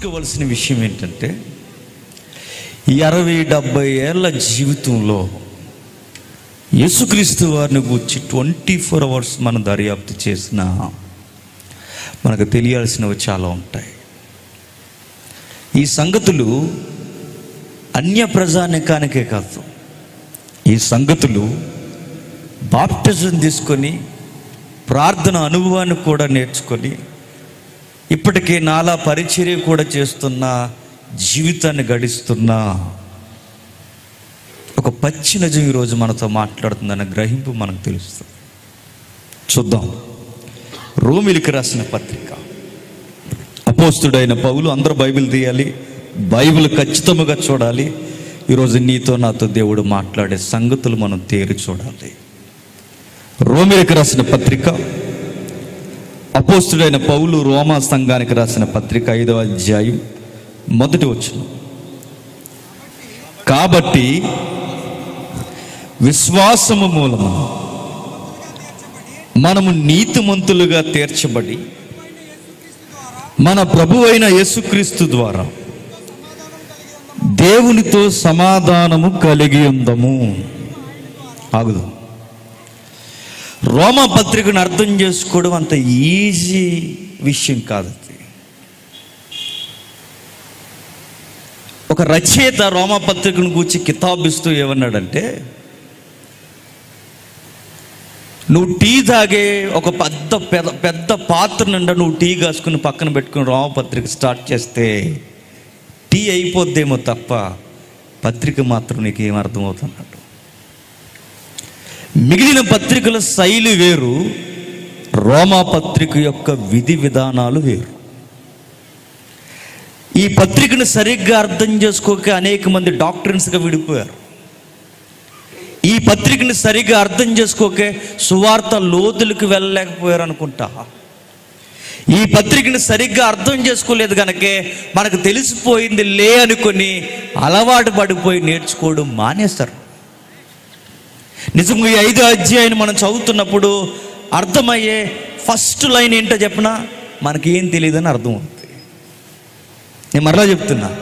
గుర్తుంచుకోవాల్సిన విషయం ఏంటంటే అరవై డెబ్బై ఏళ్ళ జీవితంలో యేసుక్రీస్తు వారిని గురించి ట్వంటీ ఫోర్ అవర్స్ మనం దర్యాప్తు చేసిన మనకు తెలియాల్సినవి చాలా ఉంటాయి. ఈ సంగతులు అన్య ప్రజానికానికే కాదు. ఈ సంగతులు బాప్టిజం తీసుకొని ప్రార్థన అనుభవాన్ని కూడా నేర్చుకొని ఇప్పటికీ నాలా పరిచర్య కూడా చేస్తున్న జీవితాన్ని గడిస్తున్న ఒక పచ్చి నిజం ఈరోజు మనతో మాట్లాడుతుందన్న గ్రహింపు మనకు తెలుస్తుంది. చూద్దాం. రోమిలికి రాసిన పత్రిక. అపోస్తుడైన పౌలు అందరూ బైబిల్ తీయాలి బైబిల్ ఖచ్చితంగా చూడాలి. ఈరోజు నీతో నాతో దేవుడు మాట్లాడే సంగతులు మనం తేరి చూడాలి. రోమిలికి రాసిన పత్రిక అపోస్తుడైన పౌలు రోమా సంఘానికి రాసిన పత్రిక ఐదవ అధ్యాయం మొదటి వచ్చిన కాబట్టి విశ్వాసము మూలము మనము నీతిమంతులుగా తీర్చబడి మన ప్రభు అయిన యేసుక్రీస్తు ద్వారా దేవునితో సమాధానము కలిగి ఉందము. ఆగుదాం. రోమా పత్రికను అర్థం చేసుకోవడం అంత ఈజీ విషయం కాదు. ఒక రచయిత రోమా పత్రికను గూర్చి కితాబిస్తూ ఏమన్నాడంటే నువ్వు టీ తాగే ఒక పెద్ద పెద్ద పెద్ద పాత్ర నిండా నువ్వు టీ కాసుకుని పక్కన పెట్టుకుని రోమపత్రిక స్టార్ట్ చేస్తే టీ అయిపోద్దేమో తప్ప పత్రిక మాత్రం నీకు ఏం మిగిలిన పత్రికల శైలి వేరు రోమా పత్రిక యొక్క విధి విధానాలు వేరు. ఈ పత్రికను సరిగ్గా అర్థం చేసుకోక అనేక మంది డాక్టర్స్గా విడిపోయారు. ఈ పత్రికను సరిగ్గా అర్థం చేసుకోకే సువార్త లోతులకు వెళ్ళలేకపోయారు అనుకుంటా. ఈ పత్రికను సరిగ్గా అర్థం చేసుకోలేదు కనుకే మనకు తెలిసిపోయింది లే అనుకొని అలవాటు పడిపోయి నేర్చుకోవడం మానేస్తారు నిజంగా ఈ ఐదో అధ్యాయాన్ని మనం చదువుతున్నప్పుడు అర్థమయ్యే ఫస్ట్ లైన్ ఏంటో చెప్పినా? మనకేం తెలియదని అర్థం అవుతుంది నేను మరలా చెప్తున్నా.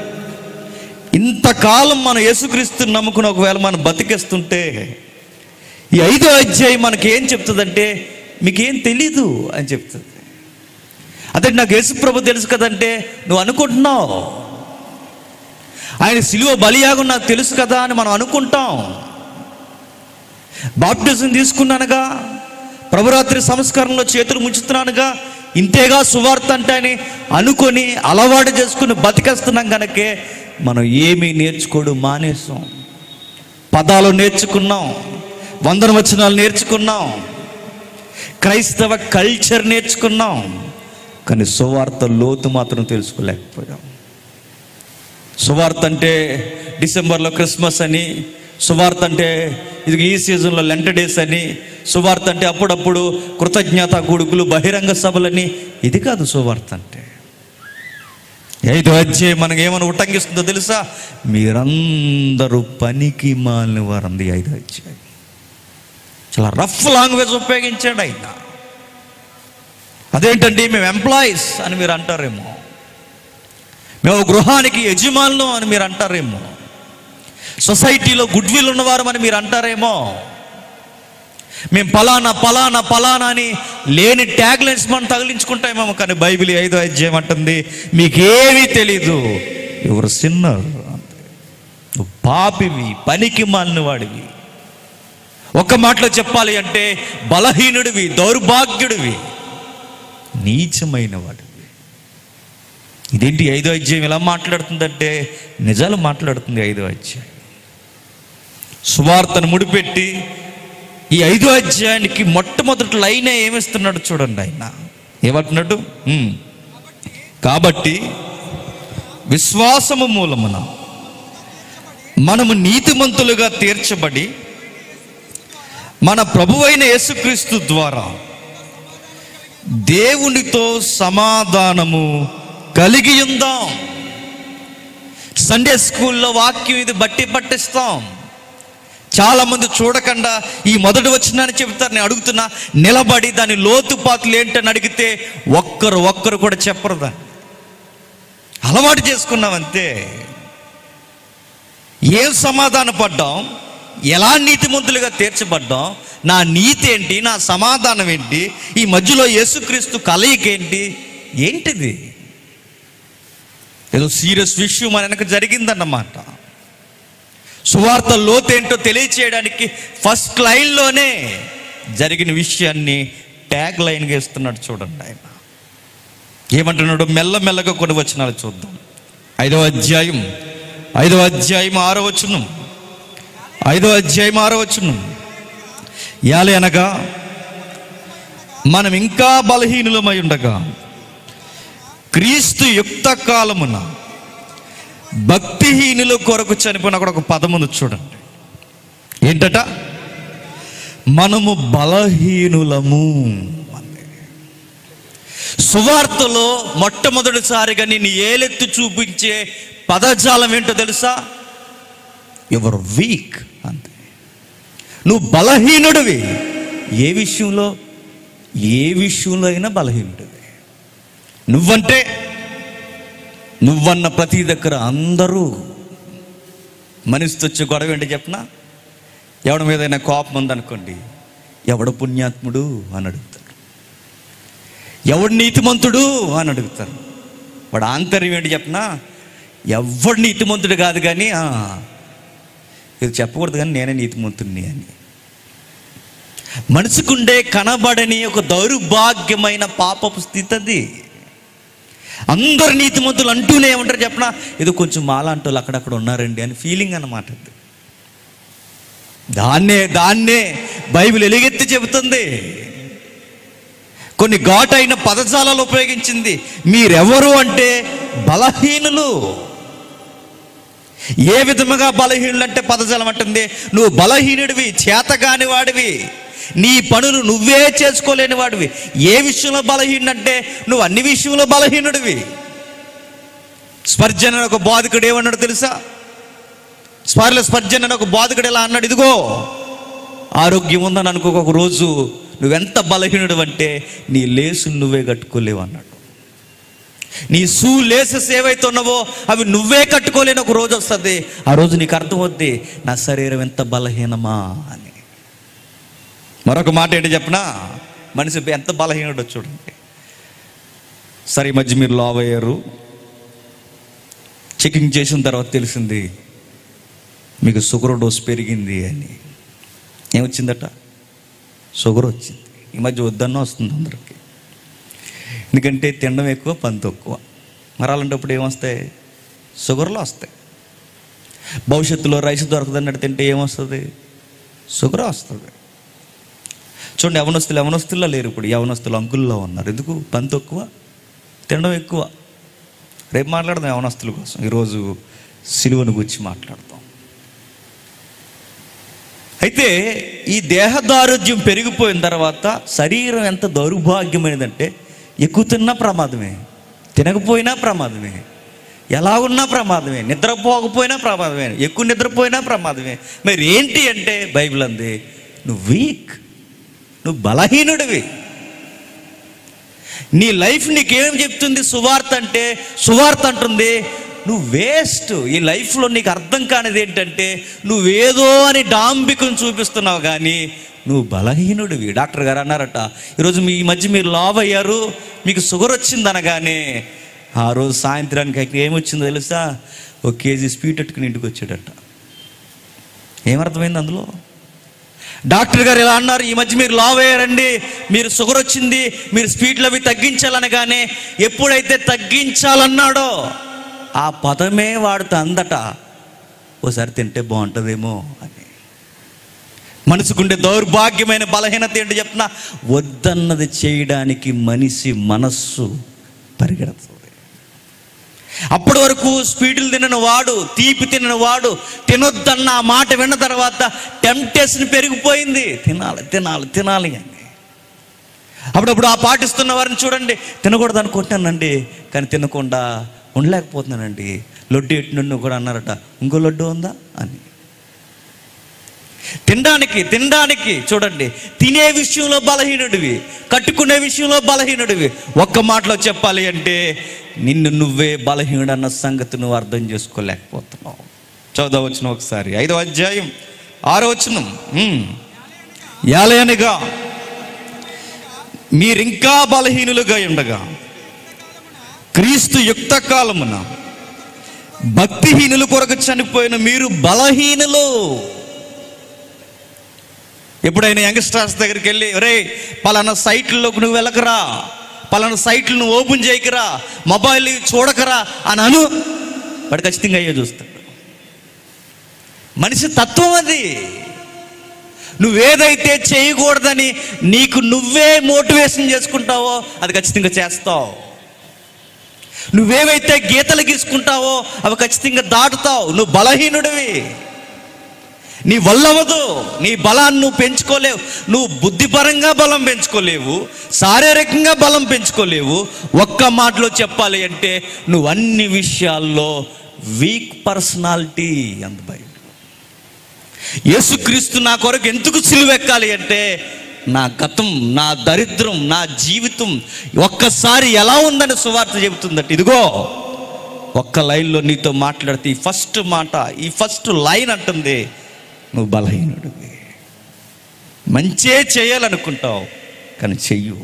ఇంతకాలం మనం యేసుక్రీస్తుని నమ్ముకుని ఒకవేళ మనం బతికేస్తుంటే ఈ ఐదో అధ్యాయం మనకి ఏం చెప్తుందంటే మీకేం తెలీదు అని చెప్తుంది. అదే నాకు యేసుప్రభు తెలుసు కదంటే నువ్వు అనుకుంటున్నావు. ఆయన సిలువ బలియాగం నాకు తెలుసు కదా అని మనం అనుకుంటాం. బాప్టిజం తీసుకున్నానుగా ప్రభురాత్రి సంస్కరణలో చేతులు ముంచుతున్నానుగా ఇంతేగా సువార్త అంటే అని అనుకొని అలవాటు చేసుకుని బతికేస్తున్నాం కనుకే మనం ఏమీ నేర్చుకోడు మానేసాం పదాలు నేర్చుకున్నాం వందన వచనాలు నేర్చుకున్నాం క్రైస్తవ కల్చర్ నేర్చుకున్నాం కానీ సువార్త లోతు మాత్రం తెలుసుకోలేకపోయాం. సువార్త అంటే డిసెంబర్లో క్రిస్మస్ అని సువార్త అంటే ఇది ఈ సీజన్లో లెంట డేస్ అని సువార్త అంటే అప్పుడప్పుడు కృతజ్ఞత కొడుకులు బహిరంగ సభలని. ఇది కాదు సువార్త అంటే. ఐదు అధ్యాయం మనకి ఏమైనా ఉటంకిస్తుందో తెలుసా? మీరందరూ పనికి మాలిన వారంది ఐదు అధ్యాయం. చాలా రఫ్ లాంగ్వేజ్ ఉపయోగించాడు ఆయన. అదేంటండి? మేము ఎంప్లాయీస్ అని మీరు అంటారేమో. మేము గృహానికి యజమానులు అని మీరు అంటారేమో. సొసైటీలో గుడ్ విల్ ఉన్నవారమని మీరు అంటారేమో? మేము పలానా పలానా పలానా అని లేని ట్యాగ్లైన్స్ మనం తగిలించుకుంటామేమో కానీ బైబిల్ ఐదో అధ్యాయం అంటుంది మీకేమీ తెలీదు. ఎవరు సిన్నర్ నువ్వు పాపివి పనికి మాలినవాడివి. ఒక్క మాటలో చెప్పాలి అంటే బలహీనుడివి దౌర్భాగ్యుడివి నీచమైన వాడివి ఇదేంటి ఐదో అధ్యాయం ఎలా మాట్లాడుతుందంటే నిజాలు మాట్లాడుతుంది ఐదో అధ్యాయం. సువార్తను ముడిపెట్టి ఈ ఐదో అధ్యాయానికి మొట్టమొదటి లైనే ఏమిస్తున్నాడు చూడండి ఆయన. ఏమంటున్నాడు? కాబట్టి విశ్వాసము మూలమున మనము నీతిమంతులుగా తీర్చబడి మన ప్రభువైన యేసుక్రీస్తు ద్వారా దేవునితో సమాధానము కలిగి ఉందాం. సండే స్కూల్లో వాక్యం ఇది బట్టి పట్టిస్తాం. చాలా మంది చూడకుండా ఈ మొదటి వచ్చిందని చెప్తారు నేను అడుగుతున్నా నిలబడి దాని లోతుపాతులు ఏంటని అడిగితే ఒక్కరు ఒక్కరు కూడా చెప్పరు దాన్ని అలవాటు చేసుకున్నాం అంతే. ఏం సమాధాన పడ్డాం? ఎలా నీతిమంతులుగా తీర్చబడ్డాం? నా నీతి ఏంటి? నా సమాధానం ఏంటి? ఈ మధ్యలో యేసుక్రీస్తు కలయిక ఏంటి? ఏంటిది? ఏదో సీరియస్ విషయం మన వెనక జరిగిందన్నమాట. సువార్త లోతేంటో తెలియచేయడానికి ఫస్ట్ లైన్లోనే జరిగిన విషయాన్ని ట్యాగ్ లైన్గా ఇస్తున్నాడు చూడండి ఆయన. ఏమంటున్నాడు? మెల్లమెల్లగా కొన్ని వచనాలు చూద్దాం. ఐదవ అధ్యాయం ఐదవ అధ్యాయం ఆరో వచనం ఐదవ అధ్యాయం ఆరో వచనం. యాలి అనగా మనం ఇంకా బలహీనులమై ఉండగా క్రీస్తు యుక్త కాలమున భక్తిహీనుల కొరకు చనిపోయిన అక్కడ ఒక పదం ఉంది చూడండి. ఏంటట? మనము బలహీనులము అంది. సువార్తలో మొట్టమొదటిసారిగా నేను ఏలెత్తి చూపించే పదజాలం ఏంటో తెలుసా? యువర్ వీక్ అంతే నువ్వు బలహీనుడివి. ఏ విషయంలో? ఏ విషయంలో అయినా బలహీనుడివి. నువ్వంటే నువ్వన్న ప్రతి దగ్గర అందరూ మనిషితో వచ్చే గొడవ ఏంటి చెప్పనా? ఎవడి మీద కోపం ఉందనుకోండి ఎవడు పుణ్యాత్ముడు అని అడుగుతారు ఎవడు నీతిమంతుడు అని అడుగుతారు. వాడు ఆంతర్యం ఏంటి చెప్పనా? ఎవడు నీతిమంతుడు కాదు కానీ ఇది చెప్పకూడదు కానీ నేనే నీతిమంతుడిని అని. మనసుకుండే కనబడని ఒక దౌర్భాగ్యమైన పాపపు స్థితి అది అందరు నీతిమంతులు అంటూనే ఏమంటారు చెప్పనా? ఏదో కొంచెం మాలాంటోళ్ళు అక్కడక్కడ ఉన్నారండి అని ఫీలింగ్ అన్నమాట దాన్నే దాన్నే బైబిల్ ఎలుగెత్తి చెబుతుంది. కొన్ని ఘాట్ అయిన పదజాలాలు ఉపయోగించింది. మీరెవరు అంటే బలహీనులు. ఏ విధముగా బలహీనులు అంటే పదజాలం అంటుంది? నువ్వు బలహీనుడివి చేతగాని వాడివి నీ పనులు నువ్వే చేసుకోలేని వాడివి. ఏ విషయంలో బలహీనంటే అంటే నువ్వు అన్ని విషయంలో బలహీనుడివి. స్పర్జన ఒక బాధకుడు ఏమన్నాడు తెలుసా? స్పార్ల స్పర్జన ఒక బాధకుడు ఎలా అన్నాడు? ఇదిగో ఆరోగ్యం ఉందని అనుకో ఒక రోజు నువ్వెంత బలహీనుడు అంటే నీ లేసులు నువ్వే కట్టుకోలేవు అన్నాడు. నీ షూ లేసెస్ ఏవైతే ఉన్నావో అవి నువ్వే కట్టుకోలేని ఒక రోజు వస్తుంది. ఆ రోజు నీకు అర్థమవుద్ది నా శరీరం ఎంత బలహీనమా అని. మరొక మాట ఏంటి చెప్పనా? మనిషి ఎంత బలహీనుడో చూడండి. సరే ఈ మధ్య మీరు లావ్ అయ్యారు. చెకింగ్ చేసిన తర్వాత తెలిసింది మీకు షుగర్ డోస్ పెరిగింది అని. ఏమొచ్చిందట? షుగర్ వచ్చింది. ఈ మధ్య వద్దన్న వస్తుంది అందరికి. ఎందుకంటే తినడం ఎక్కువ పని తక్కువ. మరి అలాంటప్పుడు ఏమొస్తాయి? షుగర్లు వస్తాయి. భవిష్యత్తులో రైస్ దొరకదన్నట్టు తింటే ఏమొస్తుంది? షుగర్ వస్తుంది. చూడండి యవనస్తులు యవనస్తుల్లో లేరు ఇప్పుడు. యవనస్తులు అంకుల్లో ఉన్నారు. ఎందుకు? పంత ఎక్కువ తినడం ఎక్కువ. రేపు మాట్లాడదాం యవనస్తుల కోసం. ఈరోజు సిలువను గురించి మాట్లాడతాం. అయితే ఈ దేహదారుఢ్యం పెరిగిపోయిన తర్వాత శరీరం ఎంత దౌర్భాగ్యమైనదంటే ఎక్కువ తిన్నా ప్రమాదమే తినకపోయినా ప్రమాదమే ఎలా ఉన్నా ప్రమాదమే నిద్రపోకపోయినా ప్రమాదమే ఎక్కువ నిద్రపోయినా ప్రమాదమే. మరి ఏంటి అంటే బైబిల్ అంది నువ్వు వీక్ నువ్వు బలహీనుడివి. నీ లైఫ్ నీకేం చెప్తుంది? సువార్త అంటే సువార్త అంటుంది నువ్వు వేస్ట్. ఈ లైఫ్లో నీకు అర్థం కానిది ఏంటంటే నువ్వేదో అని డాంబికం చూపిస్తున్నావు కానీ నువ్వు బలహీనుడివి. డాక్టర్ గారు అన్నారట ఈరోజు మీ మధ్య మీరు లావ్ అయ్యారు మీకు షుగర్ వచ్చింది అనగానే ఆ రోజు సాయంత్రానికి అయితే ఏమొచ్చిందో తెలుసా? ఒక కేజీ స్వీట్ అట్టుకుని ఇంటికి వచ్చాడట. ఏమర్థమైంది అందులో? డాక్టర్ గారు ఇలా అన్నారు ఈ మధ్య మీరు లావ్ అయ్యారండి మీరు షుగర్ వచ్చింది మీరు స్పీడ్లు అవి తగ్గించాలనగానే ఎప్పుడైతే తగ్గించాలన్నాడో ఆ పదమే వాడుతూ అందట ఓసారి తింటే బాగుంటుందేమో అని. మనసుకుండే దౌర్భాగ్యమైన బలహీనత ఏంటి చెప్తున్నా వద్దన్నది చేయడానికి మనిషి మనస్సు పరిగెడతాం అప్పటి వరకు స్పీడ్లు తినని వాడు తీపి తినని వాడు తినొద్దన్న ఆ మాట విన్న తర్వాత టెంప్టేషన్ పెరిగిపోయింది. తినాలి తినాలి తినాలి అని అప్పుడప్పుడు ఆ పాటిస్తున్న వారిని చూడండి. తినకూడదు అనుకుంటానండి కానీ తినకుండా ఉండలేకపోతున్నానండి. లడ్డు ఎట్టినన్ను కూడా అన్నారట ఇంకో లడ్డు ఉందా? అని. తినడానికి తినడానికి చూడండి తినే విషయంలో బలహీనుడివి కట్టుకునే విషయంలో బలహీనుడివి. ఒక్క మాటలో చెప్పాలి అంటే నిన్ను నువ్వే బలహీనుడన్న సంగతి నువ్వు అర్థం చేసుకోలేకపోతున్నావు. చదవచ్చిన ఒకసారి ఐదో అధ్యాయం ఆరో వచనం ఉమ్. యాలయనగా మీరింకా బలహీనులుగా ఉండగా క్రీస్తు యుక్త కాలమున భక్తిహీనుల కొరకు చనిపోయిన మీరు బలహీనులు. ఎప్పుడైనా యంగ్స్టర్స్ దగ్గరికి వెళ్ళి రే పలానా సైట్లలోకి నువ్వు వెళ్ళకరా. పలానా సైట్లు నువ్వు ఓపెన్ చేయకరా. మొబైల్ చూడకరా. అని అను. వాడు ఖచ్చితంగా అయ్యో చూస్తాడు. మనిషి తత్వం అది. నువ్వేదైతే చేయకూడదని నీకు నువ్వే మోటివేషన్ చేసుకుంటావో అది ఖచ్చితంగా చేస్తావు. నువ్వేవైతే గీతలు గీసుకుంటావో అవి ఖచ్చితంగా దాటుతావు. నువ్వు బలహీనుడివి. నీ వల్లవదు నీ బలాన్ని నువ్వు పెంచుకోలేవు. నువ్వు బుద్ధిపరంగా బలం పెంచుకోలేవు. శారీరకంగా బలం పెంచుకోలేవు. ఒక్క మాటలో చెప్పాలి అంటే నువ్వు అన్ని విషయాల్లో వీక్ పర్సనాలిటీ అంత బయట యేసుక్రీస్తు నా కొరకు ఎందుకు సిలువెక్కాలి అంటే నా గతం నా దరిద్రం నా జీవితం ఒక్కసారి ఎలా ఉందని సువార్త చెబుతుందట. ఇదిగో ఒక్క లైన్లో నీతో మాట్లాడితే ఈ ఫస్ట్ మాట ఈ ఫస్ట్ లైన్ అంటుంది. నువ్వు బలహీనుడివి మంచే చేయాలనుకుంటావు కానీ చెయ్యు.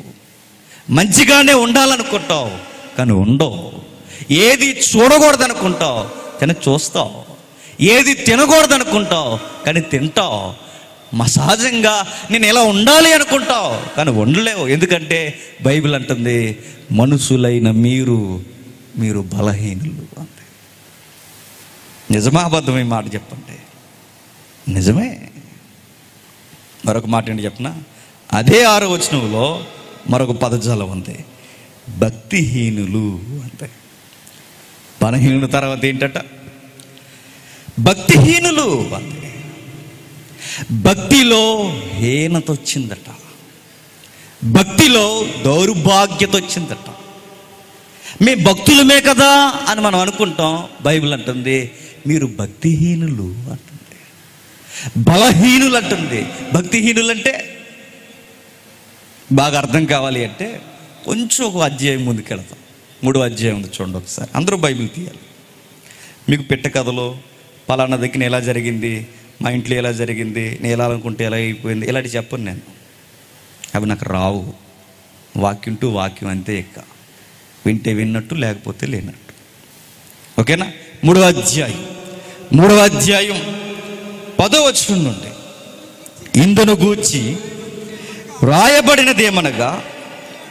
మంచిగానే ఉండాలనుకుంటావు కానీ ఉండవు. ఏది చూడకూడదనుకుంటావు కానీ చూస్తావు. ఏది తినకూడదనుకుంటావు కానీ తింటావు. మా సహజంగా నేను ఎలా ఉండాలి అనుకుంటావు కానీ ఉండలేవు. ఎందుకంటే బైబిల్ అంటుంది మనుషులైన మీరు మీరు బలహీనులు అంతే. నిజమా ఈ మాట చెప్పండి నిజమే. మరొక మాట ఏంటి చెప్పనా అదే ఆరో వచనంలో మరొక పదజాలం ఉంది. భక్తిహీనులు అంతే బలహీనుల తర్వాత ఏంటట? భక్తిహీనులు అంతే భక్తిలో హీనత వచ్చిందట. భక్తిలో దౌర్భాగ్యత వచ్చిందట. మేము భక్తులమే కదా అని మనం అనుకుంటాం. బైబిల్ అంటుంది మీరు భక్తిహీనులు అంట. బలహీనులు అంటుంది భక్తిహీనులు అంటే బాగా అర్థం కావాలి అంటే కొంచెం ఒక అధ్యాయం ముందుకెళ్తాం. మూడో అధ్యాయం ఉంది చూడండి ఒకసారి. అందరూ బైబిల్ తీయాలి. మీకు పెట్ట కథలో పలానా దగ్గర ఎలా జరిగింది మా ఇంట్లో ఎలా జరిగింది నేను ఎలా అనుకుంటే ఎలా అయిపోయింది ఇలాంటి చెప్పను నేను. అవి నాకు రావు. వాక్యం టు వాక్యం అంతే ఎక్క వింటే విన్నట్టు లేకపోతే లేనట్టు. ఓకేనా? మూడవ అధ్యాయం. మూడవ అధ్యాయం. పదవచనం నుండి ఇందును గూర్చి వ్రాయబడినదేమనగా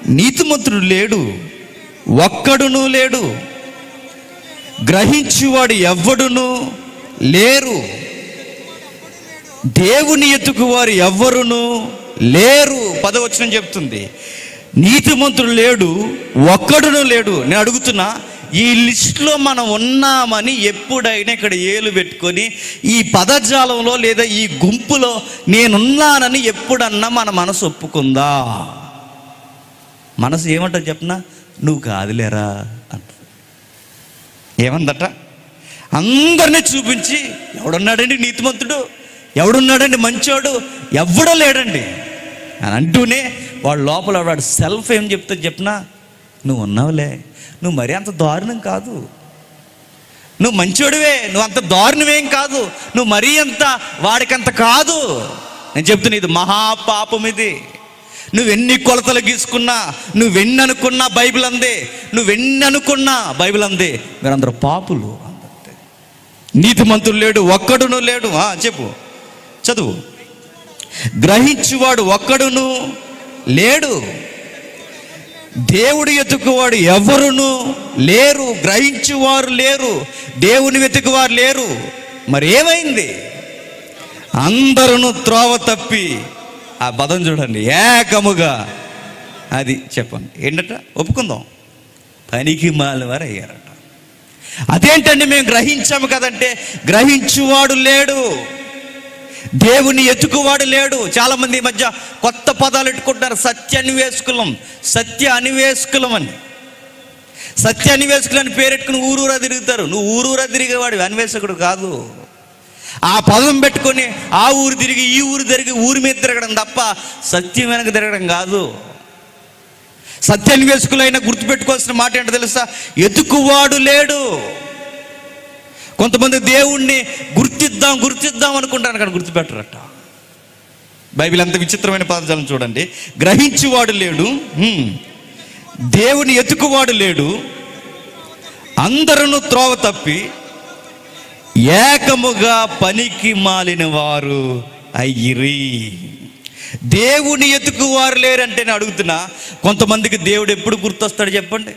నీతిమంతుడు లేడు ఒక్కడును లేడు గ్రహించువాడు ఎవ్వడును లేరు దేవుని ఎత్తుకు వారు ఎవ్వరును లేరు పదవచనం చెప్తుంది. నీతిమంతుడు లేడు ఒక్కడును లేడు. నేను అడుగుతున్నా ఈ లిస్టులో మనం ఉన్నామని ఎప్పుడైనా ఇక్కడ ఏలు పెట్టుకొని ఈ పదజాలంలో లేదా ఈ గుంపులో నేనున్నానని ఎప్పుడన్నా మన మనసు ఒప్పుకుందా? మనసు ఏమంటుంది చెప్పనా? నువ్వు కాదులేరా అంట. ఏమందట? అందరినీ చూపించి ఎవడున్నాడండి నీతిమంతుడు? ఎవడున్నాడండి మంచోడు? ఎవడో లేడండి? అని అంటూనే వాడు లోపల వాడు సెల్ఫ్ ఏం చెప్తే చెప్పినా? నువ్వు ఉన్నావులే. నువ్వు మరీ అంత దారుణం కాదు. నువ్వు మంచోడివే. నువ్వు అంత దారుణమేం కాదు. నువ్వు మరీ అంత వాడికంత కాదు. నేను చెప్తున్నా ఇది మహాపాపం ఇది. నువ్వెన్ని కొలతలు గీసుకున్నా నువ్వెన్ని అనుకున్నా బైబిల్ అందే. నువ్వెన్ని అనుకున్నా బైబిల్ అందే. మీరందరూ పాపులు. అందంతే నీతిమంతుడు లేడు ఒక్కడును లేడు. చెప్పు. చదువు. గ్రహించువాడు ఒక్కడును లేడు. దేవుడి వెతుకువాడు ఎవరును? లేరు గ్రహించువారు లేరు దేవుని వెతుకువారు లేరు. మరి ఏమైంది? అందరూ త్రోవ తప్పి. ఆ పదం చూడండి ఏకముగా. అది చెప్పండి ఏంటట? ఒప్పుకుందాం. పనికి మాల వారు అయ్యారట. అదేంటండి మేము గ్రహించాము కదంటే గ్రహించువాడు లేడు. దేవుని ఎత్తుకువాడు లేడు. చాలా మంది ఈ మధ్య కొత్త పదాలు ఎట్టుకుంటున్నారు. సత్య అన్వేషకులం సత్య అన్వేషకులం అని సత్య అన్వేషకులు అని పేరెట్టుకుని ఊరూరా తిరుగుతారు. నువ్వు ఊరూరా తిరిగేవాడు అన్వేషకుడు కాదు. ఆ పదం పెట్టుకొని ఆ ఊరు తిరిగి ఈ ఊరు తిరిగి ఊరి మీద తిరగడం తప్ప సత్యం వెనక తిరగడం కాదు. సత్యాన్వేషకులైనా గుర్తుపెట్టుకోవాల్సిన మాట ఏంటో తెలుసా? ఎతుకువాడు లేడు. కొంతమంది దేవుణ్ణి గుర్తు గుర్తిద్దాం గుర్తిద్దాం అనుకుంటాను కానీ గుర్తుపెట్టరట. బైబిల్ అంత విచిత్రమైన పదజాలం చూడండి. గ్రహించువాడు లేడు దేవుని ఎతుకువాడు లేడు. అందరూ త్రోవ తప్పి ఏకముగా పనికి మాలిన వారు అయ్యిరి. దేవుని ఎతుకువారు లేరంటే నేను అడుగుతున్నా కొంతమందికి దేవుడు ఎప్పుడు గుర్తొస్తాడు చెప్పండి?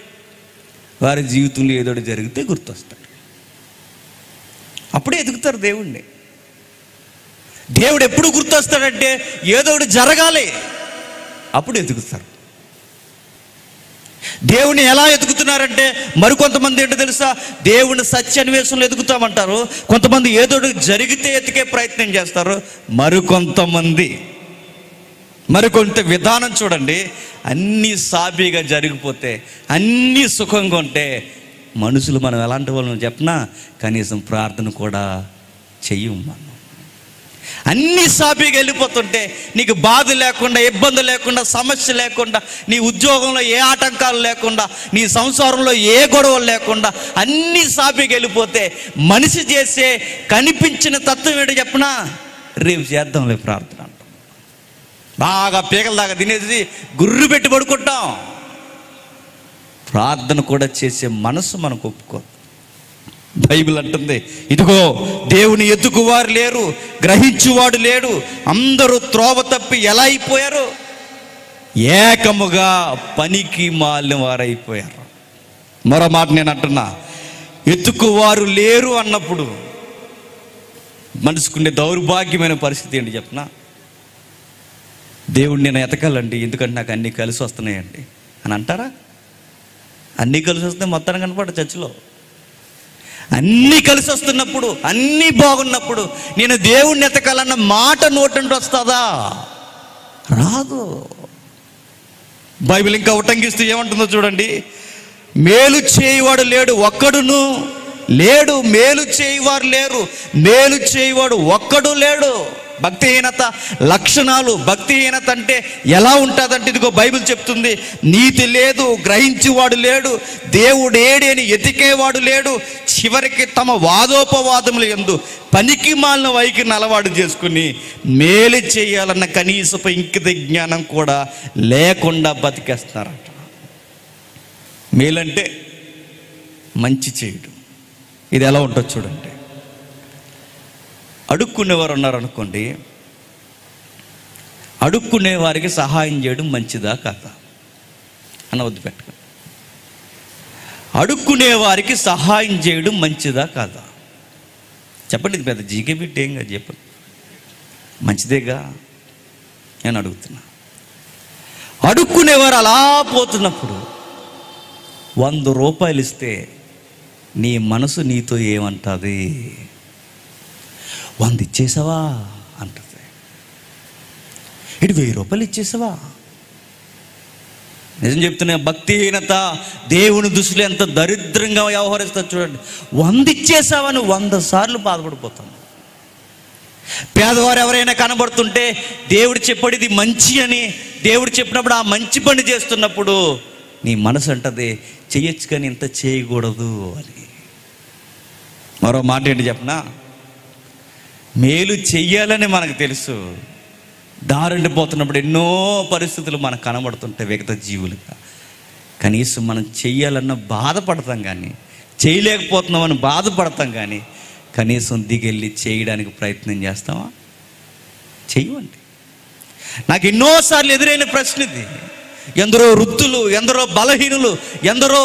వారి జీవితంలో ఏదో జరిగితే గుర్తొస్తాడు. అప్పుడే ఎదుగుతారు దేవుణ్ణి. దేవుడు ఎప్పుడు గుర్తొస్తాడంటే ఏదో ఒకటి జరగాలి. అప్పుడు ఎదుగుతారు. దేవుని ఎలా ఎదుగుతున్నారంటే మరికొంతమంది ఏంటో తెలుసా? దేవుని సత్యాన్వేషణలో ఎదుగుతామంటారు. కొంతమంది ఏదో జరిగితే ఎతికే ప్రయత్నం చేస్తారు. మరికొంతమంది. మరికొంత విధానం చూడండి. అన్నీ సాబీగా జరిగిపోతే అన్నీ సుఖంగా ఉంటే మనుషులు మనం ఎలాంటి వాళ్ళని చెప్పినా కనీసం ప్రార్థన కూడా చెయ్యం మనం. అన్ని సాబీగా వెళ్ళిపోతుంటే నీకు బాధ లేకుండా ఇబ్బంది లేకుండా సమస్య లేకుండా నీ ఉద్యోగంలో ఏ ఆటంకాలు లేకుండా నీ సంసారంలో ఏ గొడవలు లేకుండా అన్ని సాబీగా వెళ్ళిపోతే మనిషి చేసే కనిపించిన తత్వం ఏంటో చెప్పినా? రేపు చేద్దాంలే ప్రార్థన అంటాం. బాగా పీకల దాకా తినేసి గుర్రు పెట్టి పడుకుంటాం. ప్రార్థన కూడా చేసే మనసు మనకు ఒప్పుకోదు బైబిల్ అంటుంది ఇదిగో దేవుని ఎత్తుకువారు లేరు గ్రహించువాడు లేడు అందరూ త్రోవ తప్పి ఎలా అయిపోయారు? ఏకముగా పనికి మాలిన వారైపోయారు. మరో మాట నేను అంటున్నా ఎత్తుకువారు లేరు అన్నప్పుడు మనసుకుండే దౌర్భాగ్యమైన పరిస్థితి ఏంటి చెప్పనా? దేవుడు నేను ఎతకాలండి ఎందుకంటే నాకు అన్నీ కలిసి వస్తున్నాయండి. అని అంటారా? అన్నీ కలిసి వస్తే మొత్తాన్ని కనపడ చర్చిలో. అన్నీ కలిసి వస్తున్నప్పుడు అన్నీ బాగున్నప్పుడు నేను దేవుణ్ణి ఎతకాలన్న మాట నోటండి వస్తుందా? రాదు. బైబిల్ ఇంకా ఉటంకిస్తూ ఏమంటుందో చూడండి. మేలు చేయవాడు లేడు ఒక్కడును లేడు. మేలు చేయవారు లేరు మేలు చేయవాడు ఒక్కడు లేడు. భక్తిహీనత లక్షణాలు భక్తిహీనత అంటే ఎలా ఉంటుందంటే ఇదిగో బైబిల్ చెప్తుంది నీతి లేదు గ్రహించేవాడు లేడు దేవుడేడే అని ఎతికేవాడు లేడు చివరికి తమ వాదోపవాదములు ఎందు పనికి మాలిన వైఖరిని అలవాటు చేసుకుని మేలు చేయాలన్న కనీసపు ఇంకిత జ్ఞానం కూడా లేకుండా బతికేస్తున్నారట. మేలంటే మంచి చేయడం. ఇది ఎలా ఉంటుంది చూడండి. అడుక్కునేవారు ఉన్నారు అనుకోండి అడుక్కునే వారికి సహాయం చేయడం మంచిదా కాదా? అని వద్దు పెట్టక. అడుక్కునే వారికి సహాయం చేయడం మంచిదా కాదా? చెప్పండి ఇది పెద్ద జీకే బిడ్డ ఏం కాదు చెప్పండి. మంచిదేగా? నేను అడుగుతున్నా. అడుక్కునేవారు అలా పోతున్నప్పుడు వంద రూపాయలు ఇస్తే నీ మనసు నీతో ఏమంటుంది? వంద ఇచ్చేసావా? అంటుంది. ఇటు వెయ్యి రూపాయలు ఇచ్చేసావా? నిజం చెప్తున్నా భక్తిహీనత దేవుని దృష్టిలో ఎంత దరిద్రంగా వ్యవహరిస్తారు చూడండి. వంద ఇచ్చేసావని వంద సార్లు బాధపడిపోతాం. పేదవారు ఎవరైనా కనబడుతుంటే దేవుడు చెప్పాడు ఇది మంచి అని దేవుడు చెప్పినప్పుడు ఆ మంచి పని చేస్తున్నప్పుడు నీ మనసు అంటది చేయొచ్చు కానీ ఇంత చేయకూడదు అని. మరో మాట ఏంటి చెప్పనా? మేలు చెయ్యాలని మనకు తెలుసు. దారుండి పోతున్నప్పుడు ఎన్నో పరిస్థితులు మనకు కనబడుతుంటాయి విగత జీవులుగా. కనీసం మనం చెయ్యాలన్న బాధపడతాం కానీ చేయలేకపోతున్నామని బాధపడతాం కానీ కనీసం దిగెళ్ళి చేయడానికి ప్రయత్నం చేస్తామా చెయ్యండి నాకు ఎన్నోసార్లు ఎదురైన ప్రశ్న ఇది ఎందరో వృద్ధులు ఎందరో బలహీనులు ఎందరో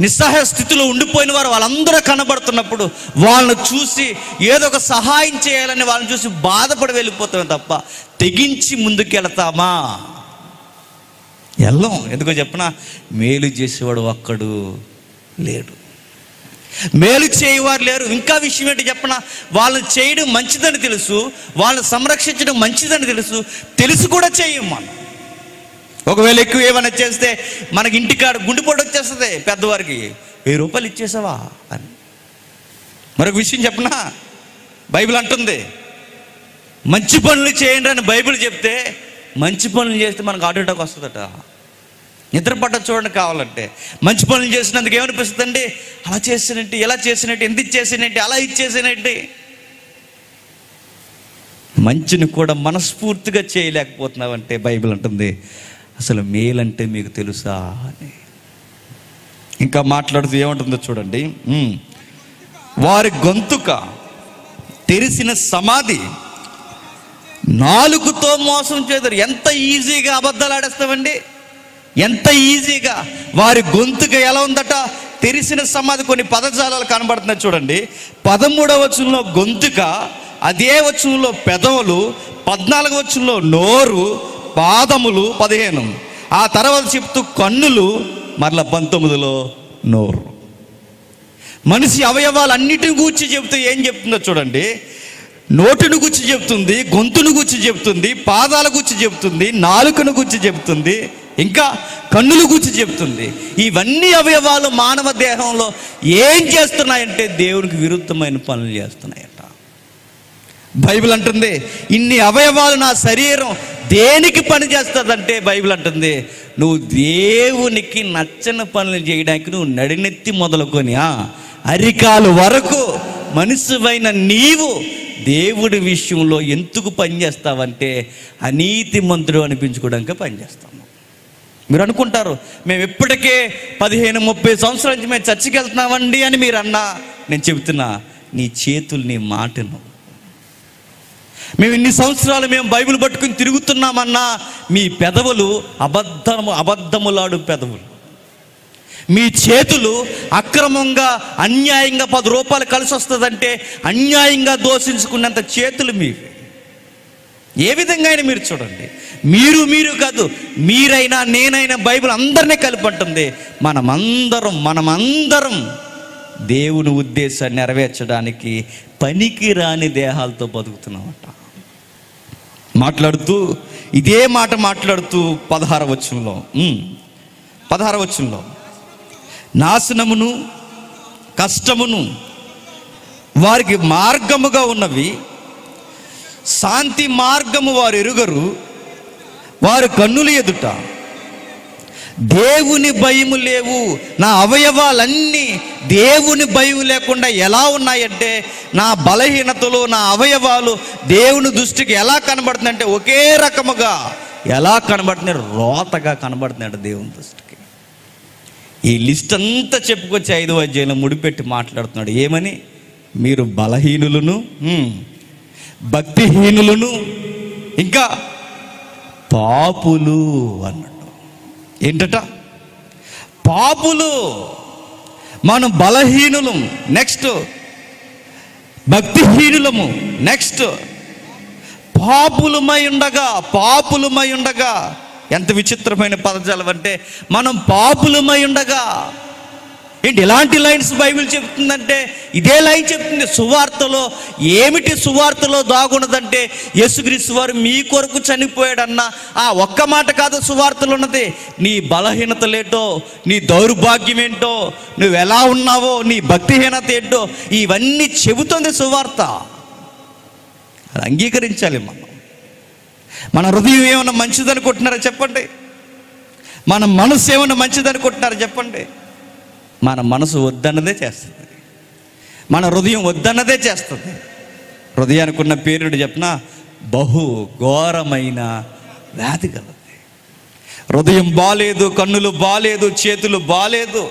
నిస్సహాయ స్థితిలో ఉండిపోయిన వారు వాళ్ళందరూ కనబడుతున్నప్పుడు వాళ్ళని చూసి ఏదో ఒక సహాయం చేయాలని వాళ్ళని చూసి బాధపడి వెళ్ళిపోతామే తప్ప తెగించి ముందుకు వెళతామా వెళ్ళం ఎందుకో చెప్పనా? మేలు చేసేవాడు ఒక్కడు లేడు. మేలు చేయవారు లేరు. ఇంకా విషయం ఏంటి చెప్పనా? వాళ్ళని చేయడం మంచిదని తెలుసు వాళ్ళని సంరక్షించడం మంచిదని తెలుసు తెలిసి కూడా చేయం మనం ఒకవేళ ఎక్కువ ఏమైనా చేస్తే మనకి ఇంటికాడ గుండెపోటు వచ్చేస్తుంది పెద్దవారికి. వెయ్యి రూపాయలు ఇచ్చేసావా? అని. మరొక విషయం చెప్పనా? బైబిల్ అంటుంది మంచి పనులు చేయండి అని బైబిల్ చెప్తే మంచి పనులు చేస్తే మనకు హార్ట్ అటాక్ వస్తుందట. నిద్ర పట్ట చూడండి కావాలంటే. మంచి పనులు చేసినందుకు ఏమనిపిస్తుందండి? అలా చేసినట్టు ఎలా చేసినట్టు ఎంత ఇచ్చేసినట్టు అలా ఇచ్చేసినట్టు మంచిని కూడా మనస్ఫూర్తిగా చేయలేకపోతున్నావంటే బైబిల్ అంటుంది అసలు మేలంటే మీకు తెలుసా అని. ఇంకా మాట్లాడుతూ ఏమంటుందో చూడండి. వారి గొంతుక తెరిసిన సమాధి నాలుగుతో మోసం చేద్దరు ఎంత ఈజీగా అబద్ధాలు ఆడేస్తామండి? ఎంత ఈజీగా? వారి గొంతుక ఎలా ఉందట? తెరిసిన సమాధి కొన్ని పదజాలాలు కనబడుతున్నాయి చూడండి. పదమూడవ వచనంలో గొంతుక అదే వచనంలో పెదవులు పద్నాలుగు వచనంలో నోరు పాదములు పదిహేను. ఆ తర్వాత చెప్తూ కన్నులు మరల పంతొమ్మిదిలో నోరు. మనిషి అవయవాలు అన్నిటిని గూర్చి చెబుతూ ఏం చెప్తుందో చూడండి. నోటిని గుచ్చి చెప్తుంది గొంతును గుచ్చి చెప్తుంది పాదాల గుచ్చి చెప్తుంది నాలుకను గుచ్చి చెప్తుంది ఇంకా కన్నులు గుచ్చి చెప్తుంది. ఇవన్నీ అవయవాలు మానవ దేహంలో ఏం చేస్తున్నాయంటే దేవునికి విరుద్ధమైన పనులు చేస్తున్నాయి. బైబిల్ అంటుంది ఇన్ని అవయవాలు నా శరీరం దేనికి పని చేస్తుందంటే బైబిల్ అంటుంది నువ్వు దేవునికి నచ్చని పనులు చేయడానికి నువ్వు నడినెత్తి మొదలుకొని ఆ, అరికాలు వరకు మనిషివైన నీవు దేవుడి విషయంలో ఎందుకు పనిచేస్తావంటే అనీతి మంత్రుడు అనిపించుకోవడానికి పనిచేస్తాము మీరు అనుకుంటారు మేము ఇప్పటికే పదిహేను ముప్పై సంవత్సరాల నుంచి మేము చర్చికి వెళ్తున్నామండి అని మీరు అన్నా నేను చెబుతున్నా నీ చేతులు నీ మాటను మేము ఇన్ని సంవత్సరాలు మేము బైబిల్ పట్టుకుని తిరుగుతున్నామన్నా మీ పెదవులు అబద్ధము అబద్ధములాడు పెదవులు. మీ చేతులు అక్రమంగా అన్యాయంగా పది రూపాయలు కలిసి వస్తుందంటే అన్యాయంగా దోషించుకున్నంత చేతులు మీవి. ఏ విధంగా అయినా మీరు చూడండి. మీరు మీరు కాదు మీరైనా నేనైనా బైబిల్ అందరినీ కలిపి మనమందరం మనమందరం దేవుని ఉద్దేశాన్ని నెరవేర్చడానికి పనికి రాని దేహాలతో బతుకుతున్నామట. మాట్లాడుతూ ఇదే మాట మాట్లాడుతూ పదహార వచ్చంలో పదహార వచ్చంలో నాశనమును కష్టమును వారికి మార్గముగా ఉన్నవి శాంతి మార్గము వారు ఎరుగరు వారు కన్నులు ఎదుట దేవుని భయము లేవు. నా అవయవాలన్నీ దేవుని భయం లేకుండా ఎలా ఉన్నాయంటే నా బలహీనతలు నా అవయవాలు దేవుని దృష్టికి ఎలా కనబడుతుందంటే ఒకే రకముగా ఎలా కనబడుతున్నాయి? రోతగా కనబడుతున్నాడు దేవుని దృష్టికి. ఈ లిస్ట్ అంతా చెప్పుకొచ్చి ఐదు అధ్యాయంలో ముడిపెట్టి మాట్లాడుతున్నాడు. ఏమని? మీరు బలహీనులను భక్తిహీనులను ఇంకా పాపులు అన్నాడు. ఏంటట? పాపులు మనం బలహీనులం. నెక్స్ట్ భక్తిహీనులము. నెక్స్ట్ పాపులమై ఉండగా పాపులమై ఉండగా. ఎంత విచిత్రమైన పదజాలం అంటే మనం పాపులమై ఉండగా ఏంటి ఇలాంటి లైన్స్ బైబిల్ చెప్తుందంటే ఇదే లైన్ చెప్తుంది సువార్తలో ఏమిటి సువార్తలో దాగున్నదంటే యేసుక్రీస్తు వారు మీ కొరకు చనిపోయాడన్న ఆ ఒక్క మాట కాదు సువార్తలు ఉన్నది. నీ బలహీనతలేటో నీ దౌర్భాగ్యం ఏంటో నువ్వు ఎలా ఉన్నావో నీ భక్తిహీనత ఏంటో ఇవన్నీ చెబుతుంది సువార్త. అది అంగీకరించాలి మనం. మన హృదయం ఏమన్నా మంచిదనుకుంటున్నారా చెప్పండి? మన మనసు ఏమన్నా మంచిదనుకుంటున్నారా చెప్పండి? మన మనసు వద్దన్నదే చేస్తుంది. మన హృదయం వద్దన్నదే చేస్తుంది. హృదయానికి ఉన్న పేరుడు చెప్పిన బహు ఘోరమైన వ్యాధి కలది. హృదయం బాలేదు కన్నులు బాలేదు చేతులు బాలేదు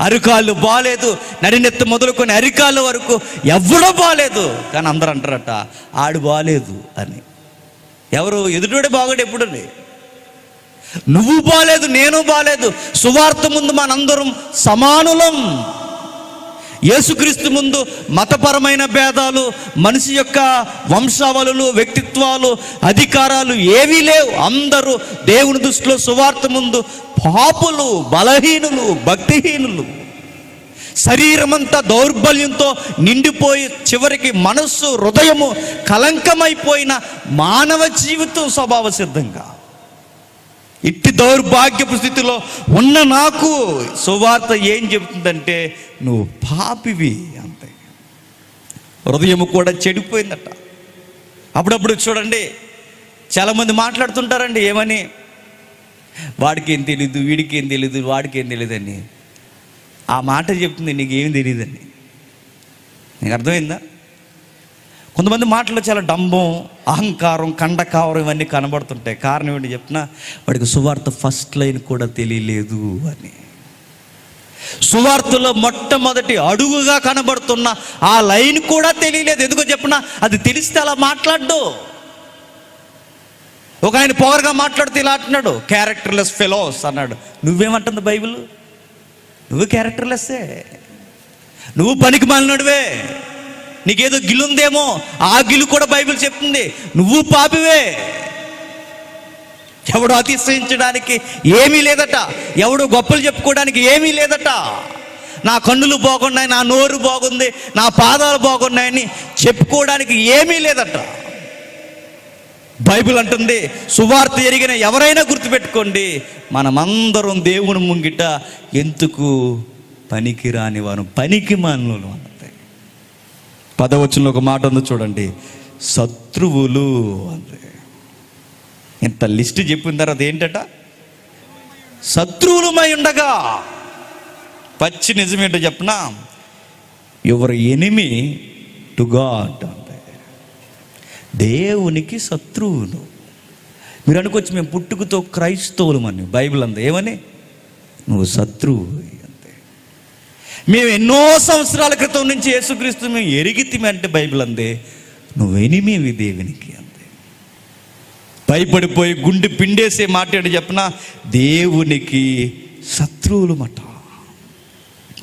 అరికాళ్ళు బాలేదు నడినెత్తి మొదలుకొని అరికాళ్ళ వరకు ఎవడో బాలేదు. కానీ అందరూ అంటారట ఆడు బాలేదు అని. ఎవరు ఎదుటోడే బాగోడు ఎప్పుడు నువ్వు బాలేదు నేను బాలేదు. సువార్త ముందు మనందరం సమానులం. యేసుక్రీస్తు ముందు మతపరమైన భేదాలు మనిషి యొక్క వంశావళులు వ్యక్తిత్వాలు అధికారాలు ఏవీ లేవు. అందరూ దేవుని దృష్టిలో సువార్త ముందు పాపులు బలహీనులు భక్తిహీనులు. శరీరమంతా దౌర్బల్యంతో నిండిపోయి చివరికి మనస్సు హృదయము కలంకమైపోయిన మానవ జీవితం స్వభావ సిద్ధంగా ఇట్టి దౌర్భాగ్యపు స్థితిలో ఉన్న నాకు సువార్త ఏం చెబుతుందంటే నువ్వు పాపివి అంతే. హృదయం కూడా చెడిపోయిందట. అప్పుడప్పుడు చూడండి చాలామంది మాట్లాడుతుంటారండి ఏమని? వాడికి ఏం తెలీదు వీడికి ఏం తెలీదు వాడికి ఏం తెలియదని ఆ మాట చెప్తుంది నీకేం తెలియదని నీకు అర్థమైందా? కొంతమంది మాటలు చాలా డంబం అహంకారం కండకావరం ఇవన్నీ కనబడుతుంటాయి. కారణం ఏంటి చెప్పినా వాడికి సువార్త ఫస్ట్ లైన్ కూడా తెలియలేదు అని. సువార్తలో మొట్టమొదటి అడుగుగా కనబడుతున్న ఆ లైన్ కూడా తెలియలేదు. ఎందుకో చెప్పినా అది తెలిస్తే అలా మాట్లాడ్డు. ఒక ఆయన పవర్గా మాట్లాడితే ఇలా అంటున్నాడు క్యారెక్టర్లెస్ ఫెలోస్ అన్నాడు. నువ్వేమంటుంది బైబిల్? నువ్వు క్యారెక్టర్లెస్సే నువ్వు పనికి మాలినడువే? నీకేదో గిలుందేమో? ఆ గిలు కూడా బైబిల్ చెప్తుంది. నువ్వు పాపివే. ఎవడు అతిశయించడానికి ఏమీ లేదట. ఎవడు గొప్పలు చెప్పుకోవడానికి ఏమీ లేదట. నా కన్నులు బాగున్నాయి నా నోరు బాగుంది నా పాదాలు బాగున్నాయని చెప్పుకోవడానికి ఏమీ లేదట. బైబిల్ అంటుంది సువార్త జరిగిన ఎవరైనా గుర్తుపెట్టుకోండి మనమందరం దేవుని ముంగిట ఎందుకు పనికిరాని వారు? పనికి మానులు పదవచనంలో ఒక మాట ఉంది చూడండి. శత్రువులు అంది ఇంత లిస్ట్ చెప్పిన తర్వాత ఏంటట? శత్రువులమై ఉండగా. పచ్చి నిజమేంటో చెప్పనా? యువర్ ఎనిమి టు గాడ్ అంతే దేవునికి శత్రువులు. మీరు అనుకోవచ్చు మేము పుట్టుకతో క్రైస్తవులమని బైబిల్ అంది. ఏమని? నువ్వు శత్రువు. మేము ఎన్నో సంవత్సరాల క్రితం నుంచి యేసుక్రీస్తు మేము ఎరిగితిమంటే బైబిల్ అందే. నువ్వు ఎనిమివి దేవునికి అంతే భయపడిపోయి గుండె పిండేసే మాట్లాడి చెప్పిన? దేవునికి శత్రువులు మట.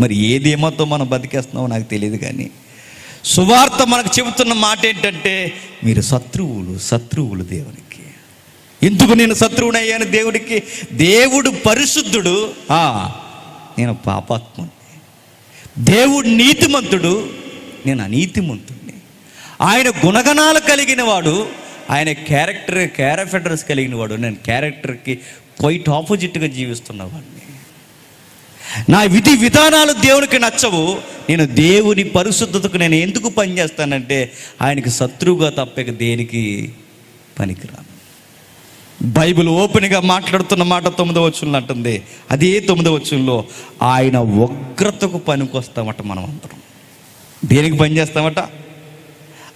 మరి ఏదేమోతో మనం బతికేస్తున్నామో నాకు తెలియదు కానీ సువార్త మనకు చెబుతున్న మాట ఏంటంటే మీరు శత్రువులు శత్రువులు దేవునికి. ఎందుకు నేను శత్రువునయ్యాను దేవుడికి? దేవుడు పరిశుద్ధుడు. ఆ, నేను పాపాత్ముని. దేవుడు నీతిమంతుడు నేను అనీతిమంతుడిని ఆయన గుణగణాలు కలిగిన వాడు ఆయన క్యారెక్టర్ క్యారఫెడర్స్ కలిగిన వాడు నేను క్యారెక్టర్కి క్వైట్ ఆపోజిట్గా జీవిస్తున్నవాడిని. నా విధి విధానాలు దేవునికి నచ్చవు నేను దేవుని పరిశుద్ధతకు నేను ఎందుకు పనిచేస్తానంటే ఆయనకి శత్రువుగా తప్పక దేనికి పనికిరాను. బైబిల్ ఓపెన్గా మాట్లాడుతున్న మాట తొమ్మిదో వచ్చులు అంటుంది. అదే తొమ్మిదో వచ్చుల్లో ఆయన ఉగ్రతకు పనికొస్తామట మనం అందరం దేనికి పని చేస్తామట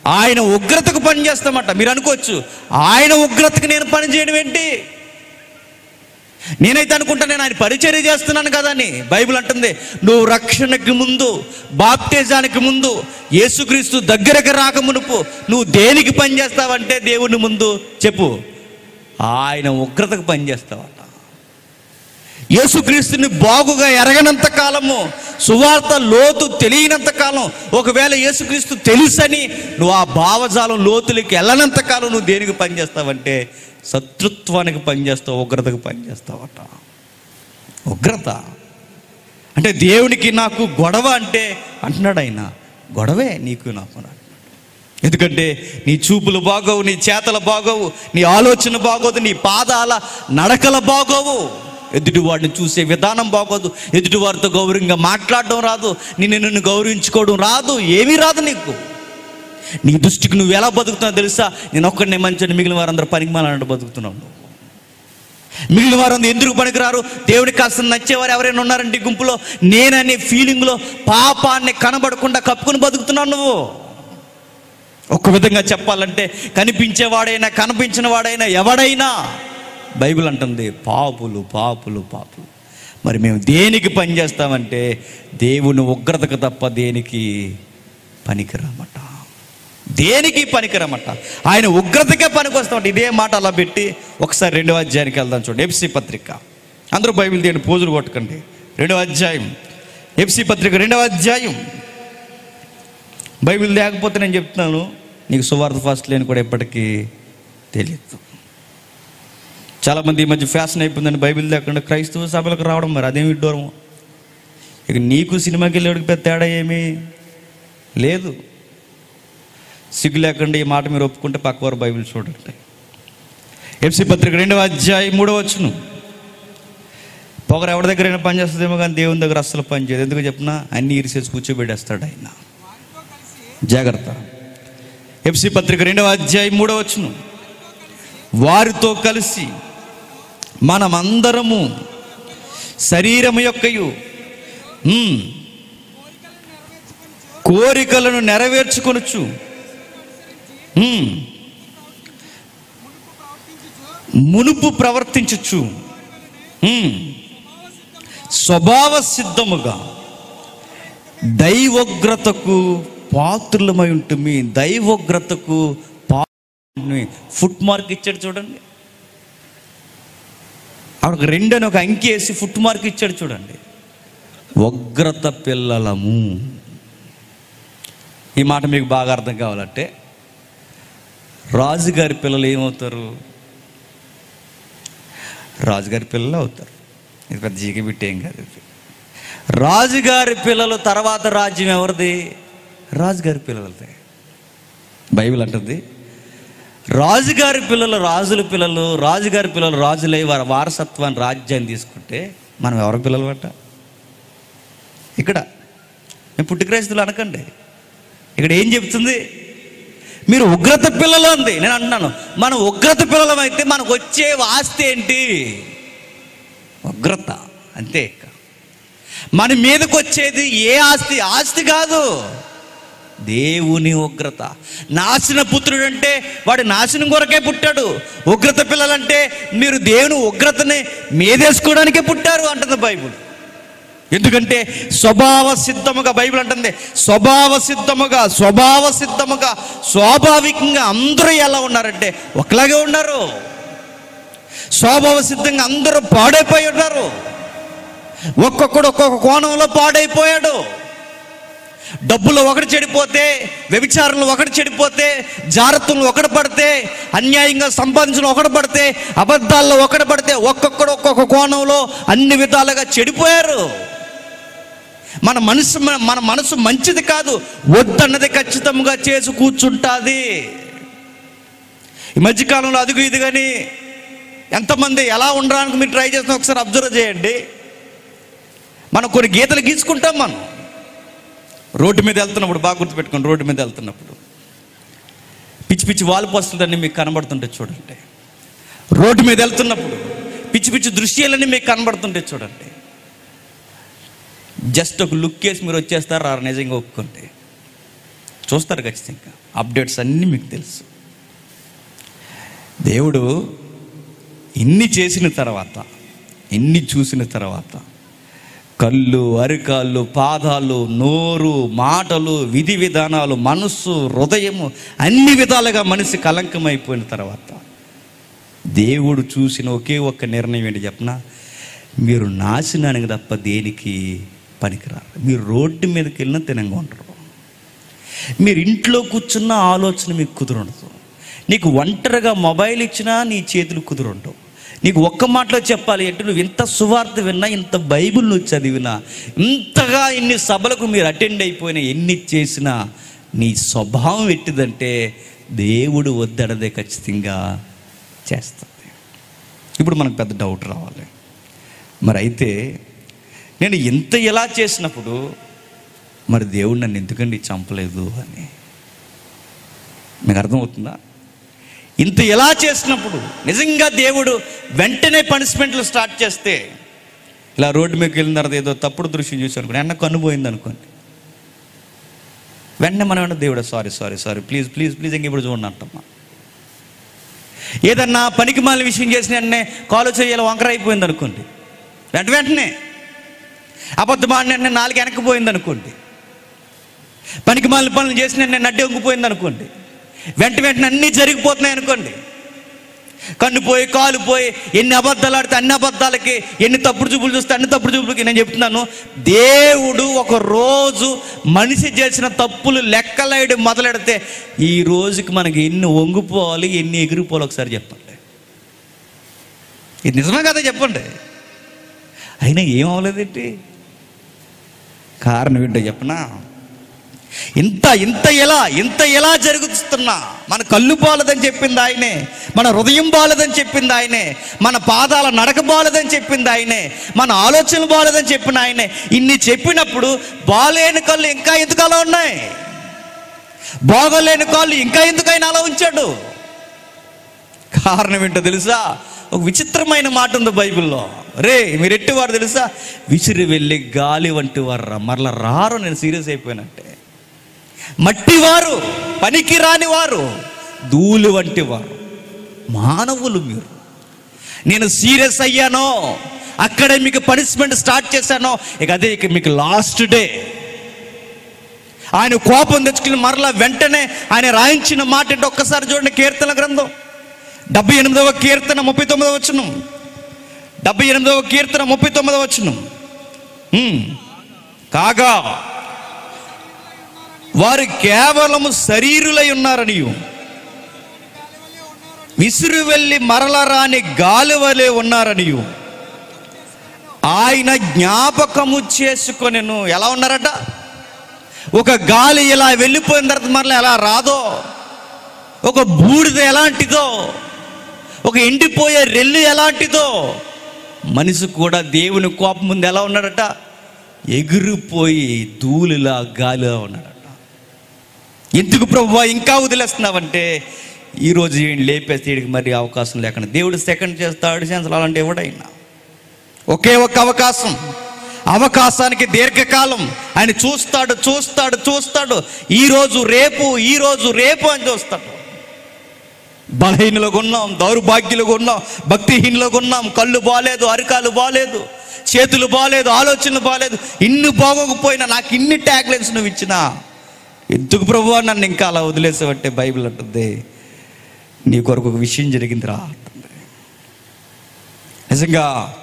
ఆయన ఉగ్రతకు పని చేస్తామట మీరు అనుకోవచ్చు ఆయన ఉగ్రతకు నేను పని చేయడం ఏంటి? నేనైతే అనుకుంటా నేను ఆయన పరిచర్య చేస్తున్నాను కదా అని బైబిల్ అంటుంది. నువ్వు రక్షణకి ముందు బాప్తేజానికి ముందు యేసుక్రీస్తు దగ్గరకు రాకమునుపు నువ్వు దేనికి పని చేస్తావంటే దేవుని ముందు చెప్పు. ఆయన ఉగ్రతకు పనిచేస్తావట. యేసుక్రీస్తుని బాగుగా ఎరగనంత కాలము సువార్త లోతు తెలియనంత కాలం ఒకవేళ యేసుక్రీస్తు తెలుసని నువ్వు ఆ భావజాలం లోతులకి వెళ్ళనంత కాలం నువ్వు దేనికి పనిచేస్తావంటే శత్రుత్వానికి పనిచేస్తావు ఉగ్రతకు పనిచేస్తావట. ఉగ్రత. అంటే దేవునికి నాకు గొడవ అంటే అంటున్నాడు ఆయన గొడవే నీకు నాకు అని ఎందుకంటే నీ చూపులు బాగోవు నీ చేతలు బాగోవు నీ ఆలోచన బాగోదు నీ పాదాల నడకల బాగోవు. ఎదుటివాడిని చూసే విధానం బాగోదు ఎదుటివారితో గౌరవంగా మాట్లాడడం రాదు నిన్ను నిన్ను గౌరవించుకోవడం రాదు ఏమీ రాదు నీకు. నీ దృష్టికి నువ్వు ఎలా బతుకుతున్నావు తెలుసా? నేను ఒక్కడినే మంచి మిగిలిన వారందరూ పనికి బతుకుతున్నావు మిగిలిన వారందరూ ఎందుకు పనికిరారు? దేవుడికి కాస్త నచ్చేవారు ఎవరైనా ఉన్నారంటే గుంపులో? నేననే ఫీలింగ్లో పాపాన్ని కనబడకుండా కప్పుకుని బతుకుతున్నావు నువ్వు. ఒక్క విధంగా చెప్పాలంటే కనిపించేవాడైనా కనిపించిన వాడైనా ఎవడైనా బైబిల్ అంటుంది పాపులు పాపులు పాపులు. మరి మేము దేనికి పని చేస్తామంటే దేవుని ఉగ్రతకు తప్ప దేనికి పనికిరామట. దేనికి పనికిరమట. ఆయన ఉగ్రతకే పనికొస్తామట ఇదే మాట అలా పెట్టి ఒకసారి రెండవ అధ్యాయానికి వెళ్దాం చూడండి. ఎఫ్సి పత్రిక. అందరూ బైబిల్ దేని పూజలు కొట్టకండి. రెండవ అధ్యాయం. ఎఫ్సి పత్రిక రెండవ అధ్యాయం. బైబిల్ లేకపోతే నేను చెప్తున్నాను నీకు సువార్త ఫాస్ట్ లేని కూడా ఎప్పటికీ తెలియదు. చాలామంది ఈ మధ్య ఫ్యాషన్ అయిపోయిందని బైబిల్ లేకుండా క్రైస్తవ సభలకు రావడం మరి అదేమి విడ్డూరము ఇక నీకు సినిమాకి వెళ్ళేవాడికి పెద్ద తేడా ఏమీ లేదు. సిగ్గు లేకుండా ఈ మాట మీరు ఒప్పుకుంటే పక్కవారు బైబిల్ చూడండి. ఎఫ్సి పత్రిక రెండవ అధ్యాయ మూడవ వచ్చును పొగరు ఎవరి దగ్గరైనా పని చేస్తుందేమో కానీ దేవుని దగ్గర అస్సలు పనిచేయదు ఎందుకు చెప్పినా? అన్ని ఇరిసేసి కూర్చోబెట్టేస్తాడు ఆయన. జాగ్రత్త. ఎఫ్సి పత్రిక రెండవ అధ్యాయం మూడవ వచ్చును వారితో కలిసి మనమందరము శరీరము యొక్కయు కోరికలను నెరవేర్చుకొనొచ్చు మునుపు ప్రవర్తించచ్చు స్వభావ సిద్ధముగా దైవోగ్రతకు పాత్రులమై ఉంటుంది దైవోగ్రతకు పాత్రులమై ఫుట్ మార్క్ ఇచ్చాడు చూడండి. ఆవిడ రెండు అని ఒక అంకి వేసి ఫుట్ మార్క్ ఇచ్చాడు చూడండి. ఉగ్రత పిల్లలము. ఈ మాట మీకు బాగా అర్థం కావాలంటే రాజుగారి పిల్లలు ఏమవుతారు? రాజుగారి పిల్లలు అవుతారు. ఇది పెద్ద జీకి ఏం కాదు రాజుగారి పిల్లలు తర్వాత రాజ్యం ఎవరిది? రాజుగారి పిల్లలదే బైబిల్ అంటుంది. రాజుగారి పిల్లలు రాజుల పిల్లలు రాజుగారి పిల్లలు రాజులై వారి వారసత్వాన్ని రాజ్యాన్ని తీసుకుంటే మనం ఎవరి పిల్లలు అంట ఇక్కడ. నేను పుట్టి క్రైస్తులు అనకండి. ఇక్కడ ఏం చెప్తుంది? మీరు ఉగ్రత పిల్లలు అంది. నేను అంటున్నాను మనం ఉగ్రత పిల్లలం అయితే మనకు వచ్చే ఆస్తి ఏంటి? ఉగ్రత. అంతే. మన మీదకి వచ్చేది ఏ ఆస్తి? ఆస్తి కాదు. దేవుని ఉగ్రత. నాశన పుత్రుడు అంటే వాడు నాశనం కొరకే పుట్టాడు. ఉగ్రత పిల్లలంటే మీరు దేవుని ఉగ్రతని మీదేసుకోవడానికే పుట్టారు అంటుంది బైబుల్. ఎందుకంటే స్వభావ సిద్ధముగా బైబిల్ అంటుంది. స్వభావ సిద్ధముగా స్వభావ సిద్ధముగా స్వాభావికంగా అందరూ ఎలా ఉన్నారంటే ఒకలాగే ఉన్నారు. స్వభావ సిద్ధంగా అందరూ పాడైపోయి ఉన్నారు. ఒక్కొక్కడు ఒక్కొక్క కోణంలో పాడైపోయాడు. డబ్బులు ఒకటి చెడిపోతే వ్యభిచారంలో ఒకటి చెడిపోతే జాగ్రత్తలు ఒకటి పడితే అన్యాయంగా సంపాదించడం ఒకటి పడితే అబద్ధాల్లో ఒకటి పడితే ఒక్కొక్కడు ఒక్కొక్క కోణంలో అన్ని విధాలుగా చెడిపోయారు. మన మనసు మన మనసు మంచిది కాదు వద్దన్నది ఖచ్చితంగా చేసి కూర్చుంటుంది. ఈ మధ్యకాలంలో అదుగు ఇది కానీ ఎంతమంది ఎలా ఉండడానికి మీరు ట్రై చేసిన ఒకసారి అబ్జర్వ్ చేయండి. మనం కొన్ని గీతలు గీసుకుంటాం మనం. రోడ్డు మీద వెళ్తున్నప్పుడు బాగా గుర్తుపెట్టుకోండి రోడ్డు మీద వెళ్తున్నప్పుడు. పిచ్చి పిచ్చి వాల్ పోస్టులన్నీ మీకు కనబడుతుంటే చూడండి. రోడ్డు మీద వెళ్తున్నప్పుడు పిచ్చి పిచ్చి దృశ్యాలన్నీ మీకు కనబడుతుంటే చూడండి. జస్ట్ ఒక లుక్ వేసి మీరు వచ్చేస్తారు ఆ నిజంగా ఒప్పుకుంటే చూస్తారు ఖచ్చితంగా. అప్డేట్స్ అన్నీ మీకు తెలుసు. దేవుడు ఇన్ని చేసిన తర్వాత ఇన్ని చూసిన తర్వాత కళ్ళు అరికాళ్ళు పాదాలు నోరు మాటలు విధి విధానాలు మనస్సు హృదయము అన్ని విధాలుగా మనిషి కలంకమైపోయిన తర్వాత దేవుడు చూసిన ఒకే ఒక్క నిర్ణయం ఏంటి చెప్పిన? మీరు నాశనానికి తప్ప దేనికి పనికిరారు? మీరు రోడ్డు మీదకి వెళ్ళినా తినంగా ఉంటారు మీరు ఇంట్లో కూర్చున్న ఆలోచన మీకు కుదురుండదు. నీకు ఒంటరిగా మొబైల్ ఇచ్చినా నీ చేతులు కుదురుండవు. నీకు ఒక్క మాటలో చెప్పాలి అంటే నువ్వు ఇంత సువార్త విన్నా ఇంత బైబిల్ నువ్వు చదివినా ఇంతగా ఇన్ని సభలకు మీరు అటెండ్ అయిపోయినా ఎన్ని చేసినా నీ స్వభావం ఎట్టిదంటే దేవుడు వద్దడదే ఖచ్చితంగా చేస్తుంది ఇప్పుడు మనకు పెద్ద డౌట్ రావాలి. మరి అయితే నేను ఇంత ఎలా చేసినప్పుడు మరి దేవుడు నన్ను ఎందుకండి చంపలేదు అని? మీకు అర్థమవుతుందా? ఇంత ఎలా చేసినప్పుడు? నిజంగా దేవుడు వెంటనే పనిష్మెంట్లు స్టార్ట్ చేస్తే ఇలా రోడ్డు మీదకి వెళ్ళిన తర్వాత ఏదో తప్పుడు దృశ్యం చూసి అనుకోండి అన్న కనుపోయింది అనుకోండి. వెంటనే మనం ఏమన్నా దేవుడు sorry sorry sorry please please please ఇంక ఇప్పుడు చూడండి అంటమ్మా ఏదన్నా పనికి మాలిన విషయం చేసిన వెంటనే కాలు చేయాలి వంకర అయిపోయింది అనుకోండి. వెంట వెంటనే అబద్ధమాడిన వెంటనే నాలుగు వెనక్కిపోయింది అనుకోండి. పనికి మాలిన పనులు చేసిన వెంటనే నడ్డి వంగిపోయింది అనుకోండి. వెంట వెంటనే అన్నీ జరిగిపోతున్నాయి అనుకోండి. కన్ను పోయి కాలు పోయి ఎన్ని అబద్ధాలు ఆడితే అన్ని అబద్ధాలకి ఎన్ని తప్పుడు చూపులు చూస్తే అన్ని తప్పుడు చూపులకి నేను చెప్తున్నాను. దేవుడు ఒక రోజు మనిషి చేసిన తప్పులు లెక్కలేయడం మొదలెడితే ఈ రోజుకి మనకి ఎన్ని వంగిపోవాలి ఎన్ని ఎగిరిపోవాలి ఒకసారి చెప్పండి. ఇది నిజమే కదా చెప్పండి. అయినా ఏం అవ్వలేదేంటి కారణం ఏంటో చెప్పనా? ఇంత ఇంత ఎలా ఇంత ఎలా జరుగుతున్నా? మన కళ్ళు బాలదని చెప్పింది ఆయనే మన హృదయం బాలదని చెప్పింది ఆయనే మన పాదాల నడక బాలదని చెప్పింది ఆయనే మన ఆలోచనలు బాలదని చెప్పిన ఆయనే. ఇన్ని చెప్పినప్పుడు బాలేని కళ్ళు ఇంకా ఎందుకు అలా ఉన్నాయి? బాగోలేని కాళ్ళు ఇంకా ఎందుకైనా అలా ఉంచాడు? కారణం ఏంటో తెలుసా? ఒక విచిత్రమైన మాట ఉంది బైబిల్లో. రే మీరు ఎట్టివారు తెలుసా? విసిరి వెళ్ళి గాలి వంటి వారు రా మరలా రారు నేను సీరియస్ అయిపోయినట్టే. మట్టివారు పనికిరాని వారు ధూళి వంటి వారు మానవులు మీరు. నేను సీరియస్ అయ్యానో అక్కడే మీకు పనిష్మెంట్ స్టార్ట్ చేశానో ఇక అదే ఇక మీకు లాస్ట్ డే. ఆయన కోపం తెచ్చుకుని మరలా వెంటనే ఆయన రాయించిన మాట అంటే ఒక్కసారి చూడండి కీర్తన గ్రంథం. డెబ్బై ఎనిమిదవ కీర్తన ముప్పై తొమ్మిదవ వచ్చిన డెబ్బై ఎనిమిదవ కీర్తన ముప్పై తొమ్మిదవ వచ్చిన కాగా వారు కేవలము శరీరులై ఉన్నారని. విసురు వెళ్ళి మరల గాలివలే ఉన్నారని. ఆయన జ్ఞాపకము చేసుకొనెను. ఎలా ఉన్నారట? ఒక గాలి ఇలా వెళ్ళిపోయిన తర్వాత మరలా ఎలా రాదో? ఒక బూడిద ఎలాంటిదో? ఒక ఎండిపోయే రెల్లు ఎలాంటిదో? మనిషి కూడా దేవుని కోపం ముందు ఎలా ఉన్నాడట ఎగిరిపోయి ధూళిలా గాలిలా ఉన్నాడు ఎందుకు ప్రభు ఇంకా వదిలేస్తున్నావంటే ఈరోజు ఈయన లేపేస్తే వీడికి మరి అవకాశం లేకుండా దేవుడు సెకండ్ చేస్తాడు ఛాన్స్ అలాంటి ఎవడైనా. ఒకే ఒక అవకాశం. అవకాశానికి దీర్ఘకాలం. ఆయన చూస్తాడు చూస్తాడు చూస్తాడు. ఈరోజు రేపు ఈరోజు రేపు అని చూస్తాడు. బలహీనులుగా ఉన్నాం దౌర్భాగ్యులుగా ఉన్నాం భక్తిహీనులుగా ఉన్నాం. కళ్ళు బాగాలేదు అరికాలు బాగాలేదు చేతులు బాగాలేదు ఆలోచనలు బాగాలేదు ఇన్ని బాగోకపోయినా నాకు ఇన్ని ట్యాగ్లెన్స్ నువ్వు ఇచ్చినా ఎందుకు ప్రభు నన్ను ఇంకా అలా వదిలేసావంటే బైబిల్ అంటుంది. నీ కొరకు ఒక విషయం జరిగిందిరా అంటుంది. నిజంగా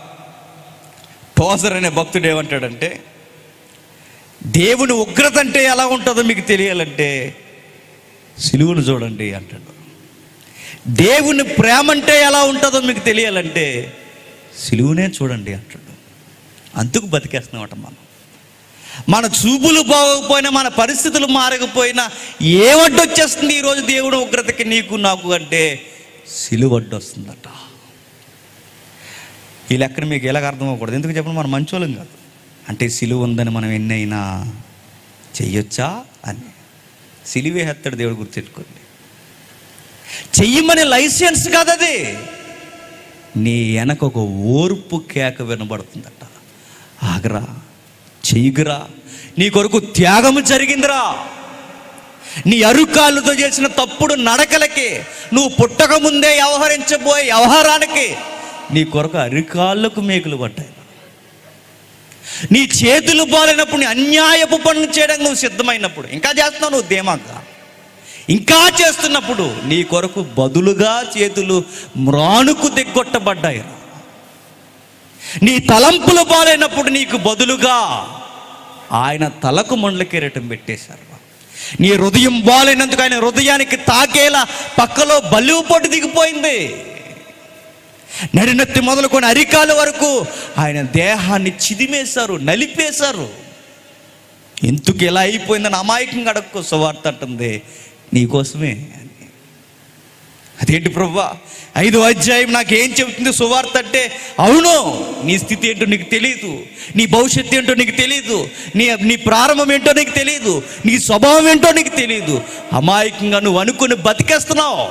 టోసర్ అనే భక్తుడు ఏమంటాడంటే దేవుని ఉగ్రత అంటే ఎలా ఉంటుందో మీకు తెలియాలంటే సిలువును చూడండి అంటాడు. దేవుని ప్రేమ అంటే ఎలా ఉంటుందో మీకు తెలియాలంటే సిలువునే చూడండి అంటాడు. అందుకు బతికేస్తున్నామట మనం. మన చూపులు బాగోకపోయినా మన పరిస్థితులు మారకపోయినా ఏమడ్డొచ్చేస్తుంది ఈరోజు దేవుడు ఉగ్రతకి? నీకు నాకు అంటే సిలువడ్డు వస్తుందట ఈ లెక్కన మీకు ఎలాగ అర్థం అవ్వకూడదు ఎందుకు చెప్పండి మనం మంచోళం కాదు. అంటే సిలువ ఉందని మనం ఎన్నైనా చెయ్యొచ్చా అని. సిలివే హెత్తాడు దేవుడు గుర్తెట్టుకోండి చెయ్యమనే లైసెన్స్ కాదు అది. నీ వెనక ఒక ఓర్పు కేక వినబడుతుందట. ఆగరా. చెయ్యగురా నీ కొరకు త్యాగము జరిగిందిరా. నీ అరుకాళ్ళతో చేసిన తప్పుడు నడకలకి నువ్వు పుట్టక ముందే వ్యవహరించబోయే వ్యవహారానికి నీ కొరకు అరికాళ్ళకు మేకులు పడ్డాయి నీ చేతులు బాలినప్పుడు నీ అన్యాయపు పనులు చేయడానికి నువ్వు సిద్ధమైనప్పుడు ఇంకా చేస్తున్నావు నువ్వు ధీమాగా. ఇంకా చేస్తున్నప్పుడు నీ కొరకు బదులుగా చేతులు మ్రాణుకు దిగ్గొట్టబడ్డాయి నీ తలంపులు బాలైనప్పుడు నీకు బదులుగా ఆయన తలకు మండ్ల కిరీటం పెట్టేశారు. నీ హృదయం బాలైనందుకు ఆయన హృదయానికి తాకేలా పక్కలో బలువు దిగిపోయింది. నడినెత్తి మొదలుకొని అరికాల వరకు ఆయన దేహాన్ని చిదిమేశారు నలిపేశారు. ఎందుకు ఇలా అయిపోయిందని అమాయకంగా అడక్కో సువార్త అంటుంది నీకోసమే అదేంటి ప్రభా ఐదో అధ్యాయం నాకు ఏం చెబుతుంది? సువార్త అంటే అవును నీ స్థితి ఏంటో నీకు తెలియదు నీ భవిష్యత్తు ఏంటో నీకు తెలియదు నీ నీ ప్రారంభం ఏంటో నీకు తెలియదు నీ స్వభావం ఏంటో నీకు తెలియదు అమాయకంగా నువ్వు అనుకుని బతికేస్తున్నావు.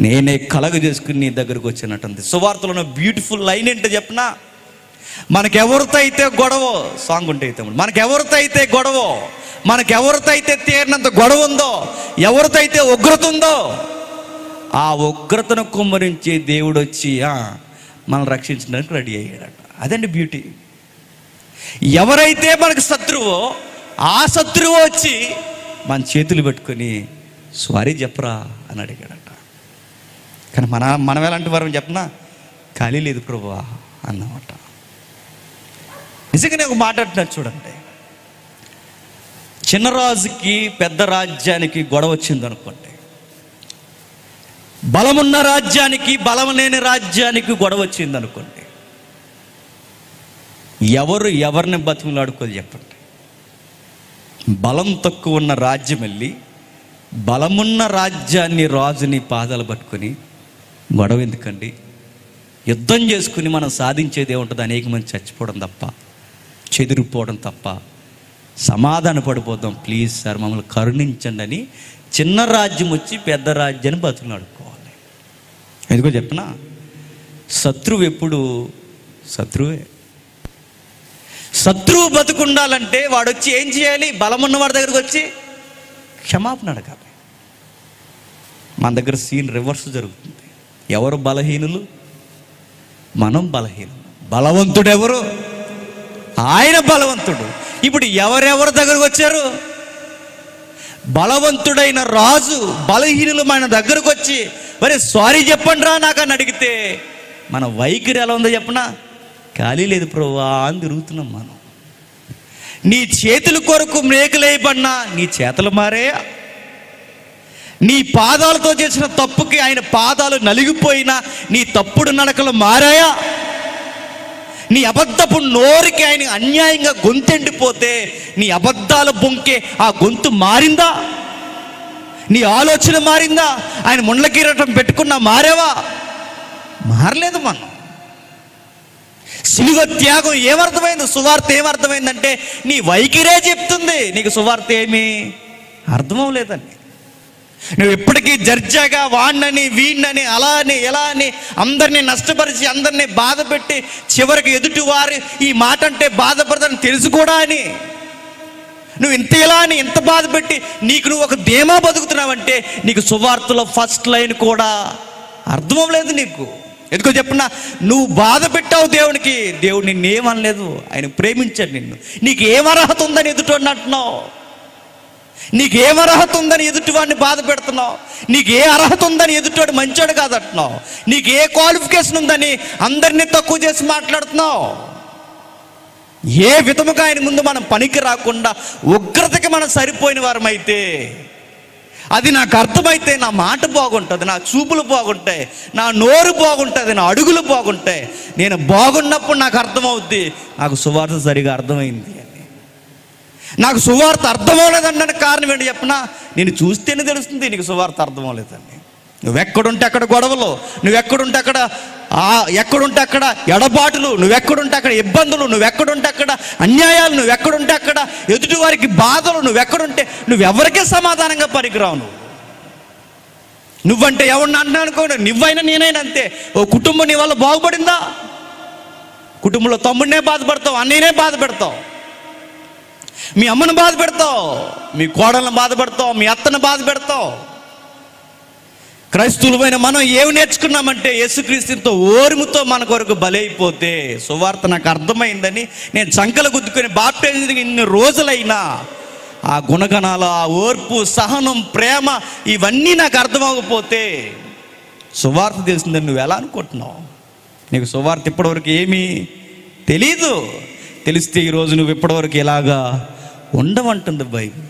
నేనే కలగ చేసుకుని నీ దగ్గరకు వచ్చినట్టుంది. సువార్తలో ఉన్న బ్యూటిఫుల్ లైన్ ఏంటో చెప్పనా? మనకెవరితో అయితే గొడవ సాంగ్ ఉంటే అయితే మనకెవరితో అయితే గొడవ మనకెవరితో అయితే తీరినంత గొడవ ఉందో ఎవరితో అయితే ఉగ్రత ఉందో ఆ ఉగ్రతను కుమ్మరించి దేవుడు వచ్చి మనం రక్షించడానికి రెడీ అయ్యాడట. అదండి బ్యూటీ ఎవరైతే మనకు శత్రువో ఆ శత్రువు వచ్చి మన చేతులు పెట్టుకొని స్వారీ చెప్పరా అని అడిగాడట. కానీ మన మనం ఎలాంటి వరం చెప్పనా? ఖాళీ లేదు ప్రభువా అన్నమాట. నిజంగానే ఒక మాట్లాడినట్టు చూడండి. చిన్న రాజుకి పెద్ద రాజ్యానికి గొడవ వచ్చింది అనుకోండి. బలమున్న రాజ్యానికి బలం లేని రాజ్యానికి గొడవ వచ్చింది అనుకోండి. ఎవరు ఎవరిని బతిమలాడుకోదు చెప్పండి. బలం తక్కువ ఉన్న రాజ్యం వెళ్ళి బలమున్న రాజ్యాన్ని రాజుని పాదాలు పట్టుకొని గొడవ ఎందుకండి? యుద్ధం చేసుకుని మనం సాధించేది ఏముంటుంది? అనేక మంది చచ్చిపోవడం తప్ప. చెదిరిపోవడం తప్ప సమాధాన పడిపోతాం. ప్లీజ్ సార్ మమ్మల్ని కరుణించండి అని చిన్న రాజ్యం వచ్చి పెద్ద రాజ్యాన్ని బతుకులు నడుపుకోవాలి ఎందుకో చెప్పనా? శత్రువు ఎప్పుడు శత్రువే. శత్రువు బతుకుండాలంటే వాడు వచ్చి ఏం చేయాలి? బలం ఉన్నవాడి దగ్గరకు వచ్చి క్షమాపణ అడగాలి. మన దగ్గర సీన్ రివర్స్ జరుగుతుంది. ఎవరు బలహీనులు? మనం బలహీనులు. బలవంతుడు ఎవరు ఆయన బలవంతుడు. ఇప్పుడు ఎవరెవరి దగ్గరకు వచ్చారు? బలవంతుడైన రాజు బలహీనులు మన దగ్గరకు వచ్చి మరి సారీ చెప్పండి రా నాకు అని అడిగితే మన వైఖరి ఎలా ఉందో చెప్పనా? ఖాళీ లేదు ప్రభా అని తిరుగుతున్నాం మనం. నీ చేతుల కొరకు మేకలేయబడినా నీ చేతులు మారే. నీ పాదాలతో చేసిన తప్పుకి ఆయన పాదాలు నలిగిపోయినా నీ తప్పుడు నడకలు మారాయా? నీ అబద్ధపు నోరికి ఆయన అన్యాయంగా గొంతెండిపోతే నీ అబద్ధాల బొంకే ఆ గొంతు మారిందా? నీ ఆలోచన మారిందా? ఆయన ముండ్ల కిరీటం పెట్టుకున్నా మారేవా? మారలేదు మనం. సిలువ త్యాగం ఏమర్థమైంది? సువార్త ఏమర్థమైందంటే నీ వైఖరే చెప్తుంది. నీకు సువార్త ఏమి అర్థమవలేదండి. నువ్వు ఎప్పటికీ జర్జాగా వాణ్ణని వీణ్ణని అలా అని ఎలా అని అందరినీ నష్టపరిచి అందరినీ బాధ పెట్టి చివరికి ఎదుటి వారు ఈ మాట అంటే బాధపడదని తెలుసు కూడా అని. నువ్వు ఇంత ఇలా అని ఎంత బాధ పెట్టి నీకు నువ్వు ఒక ధీమా బతుకుతున్నావంటే నీకు సువార్తలో ఫస్ట్ లైన్ కూడా అర్థం అవ్వలేదు నీకు. ఎందుకో చెప్పిన నువ్వు బాధ పెట్టావు దేవునికి దేవుడు నిన్నేమనలేదు ఆయన ప్రేమించాడు నిన్ను. నీకు ఏం అర్హత ఉందని ఎదుటి అంటున్నావు? నీకేం అర్హత ఉందని ఎదుటివాడిని బాధ పెడుతున్నావు? నీకు ఏ అర్హత ఉందని ఎదుటివాడు మంచోడు కాదంటున్నావు? నీకు ఏ క్వాలిఫికేషన్ ఉందని అందరినీ తక్కువ చేసి మాట్లాడుతున్నావు? ఏ విధముగా ఆయన ముందు మనం పనికి రాకుండా ఉగ్రతకి మనం సరిపోయిన వారమైతే అది నాకు అర్థమైతే నా మాట బాగుంటుంది నా చూపులు బాగుంటాయి నా నోరు బాగుంటుంది నా అడుగులు బాగుంటాయి. నేను బాగున్నప్పుడు నాకు అర్థమవుద్ది నాకు సువార్త సరిగా అర్థమైంది అని. నాకు సువార్త అర్థమవలేదన్న కారణం ఏంటి చెప్పనా? నేను చూస్తేనే తెలుస్తుంది నీకు సువార్త అర్థమవలేదండి. నువ్వెక్కడుంటే అక్కడ గొడవలు నువ్వెక్కడుంటే అక్కడ ఆ ఎక్కడుంటే అక్కడ ఎడబాటులు నువ్వెక్కడుంటే అక్కడ ఇబ్బందులు నువ్వెక్కడుంటే అక్కడ అన్యాయాలు నువ్వెక్కడుంటే అక్కడ ఎదుటి వారికి బాధలు నువ్వెక్కడుంటే నువ్వెవరికే సమాధానంగా పనికిరావు నువ్వు. నువ్వంటే ఎవరిని అంటున్నా అనుకోండి నువ్వైనా నేనైనా అంతే. ఓ కుటుంబం నీ వల్ల బాగుపడిందా? కుటుంబంలో తమ్ముడినే బాధపడతావు అన్నయ్యనే బాధపడతావు. మీ అమ్మను బాధ పెడతావు మీ కోడలను బాధ పెడతావు మీ అత్తను బాధ పెడతావు. క్రైస్తవులమైన మనం ఏమి నేర్చుకున్నామంటే యేసుక్రీస్తుతో ఓర్ముతో మన కొరకు బలైపోతే సువార్త నాకు అర్థమైందని నేను చంకలు గుద్దుకొని బాప్టైజ్ ఇన్ని రోజులైనా ఆ గుణగణాలు ఆ ఓర్పు సహనం ప్రేమ ఇవన్నీ నాకు అర్థమవకపోతే సువార్త తెలిసిందని నువ్వు ఎలా అనుకుంటున్నావు? నీకు సువార్త ఇప్పటివరకు ఏమీ తెలీదు. తెలిస్తే ఈరోజు నువ్వు ఇప్పటివరకు ఇలాగా ఉండమంటుంది బైబిల్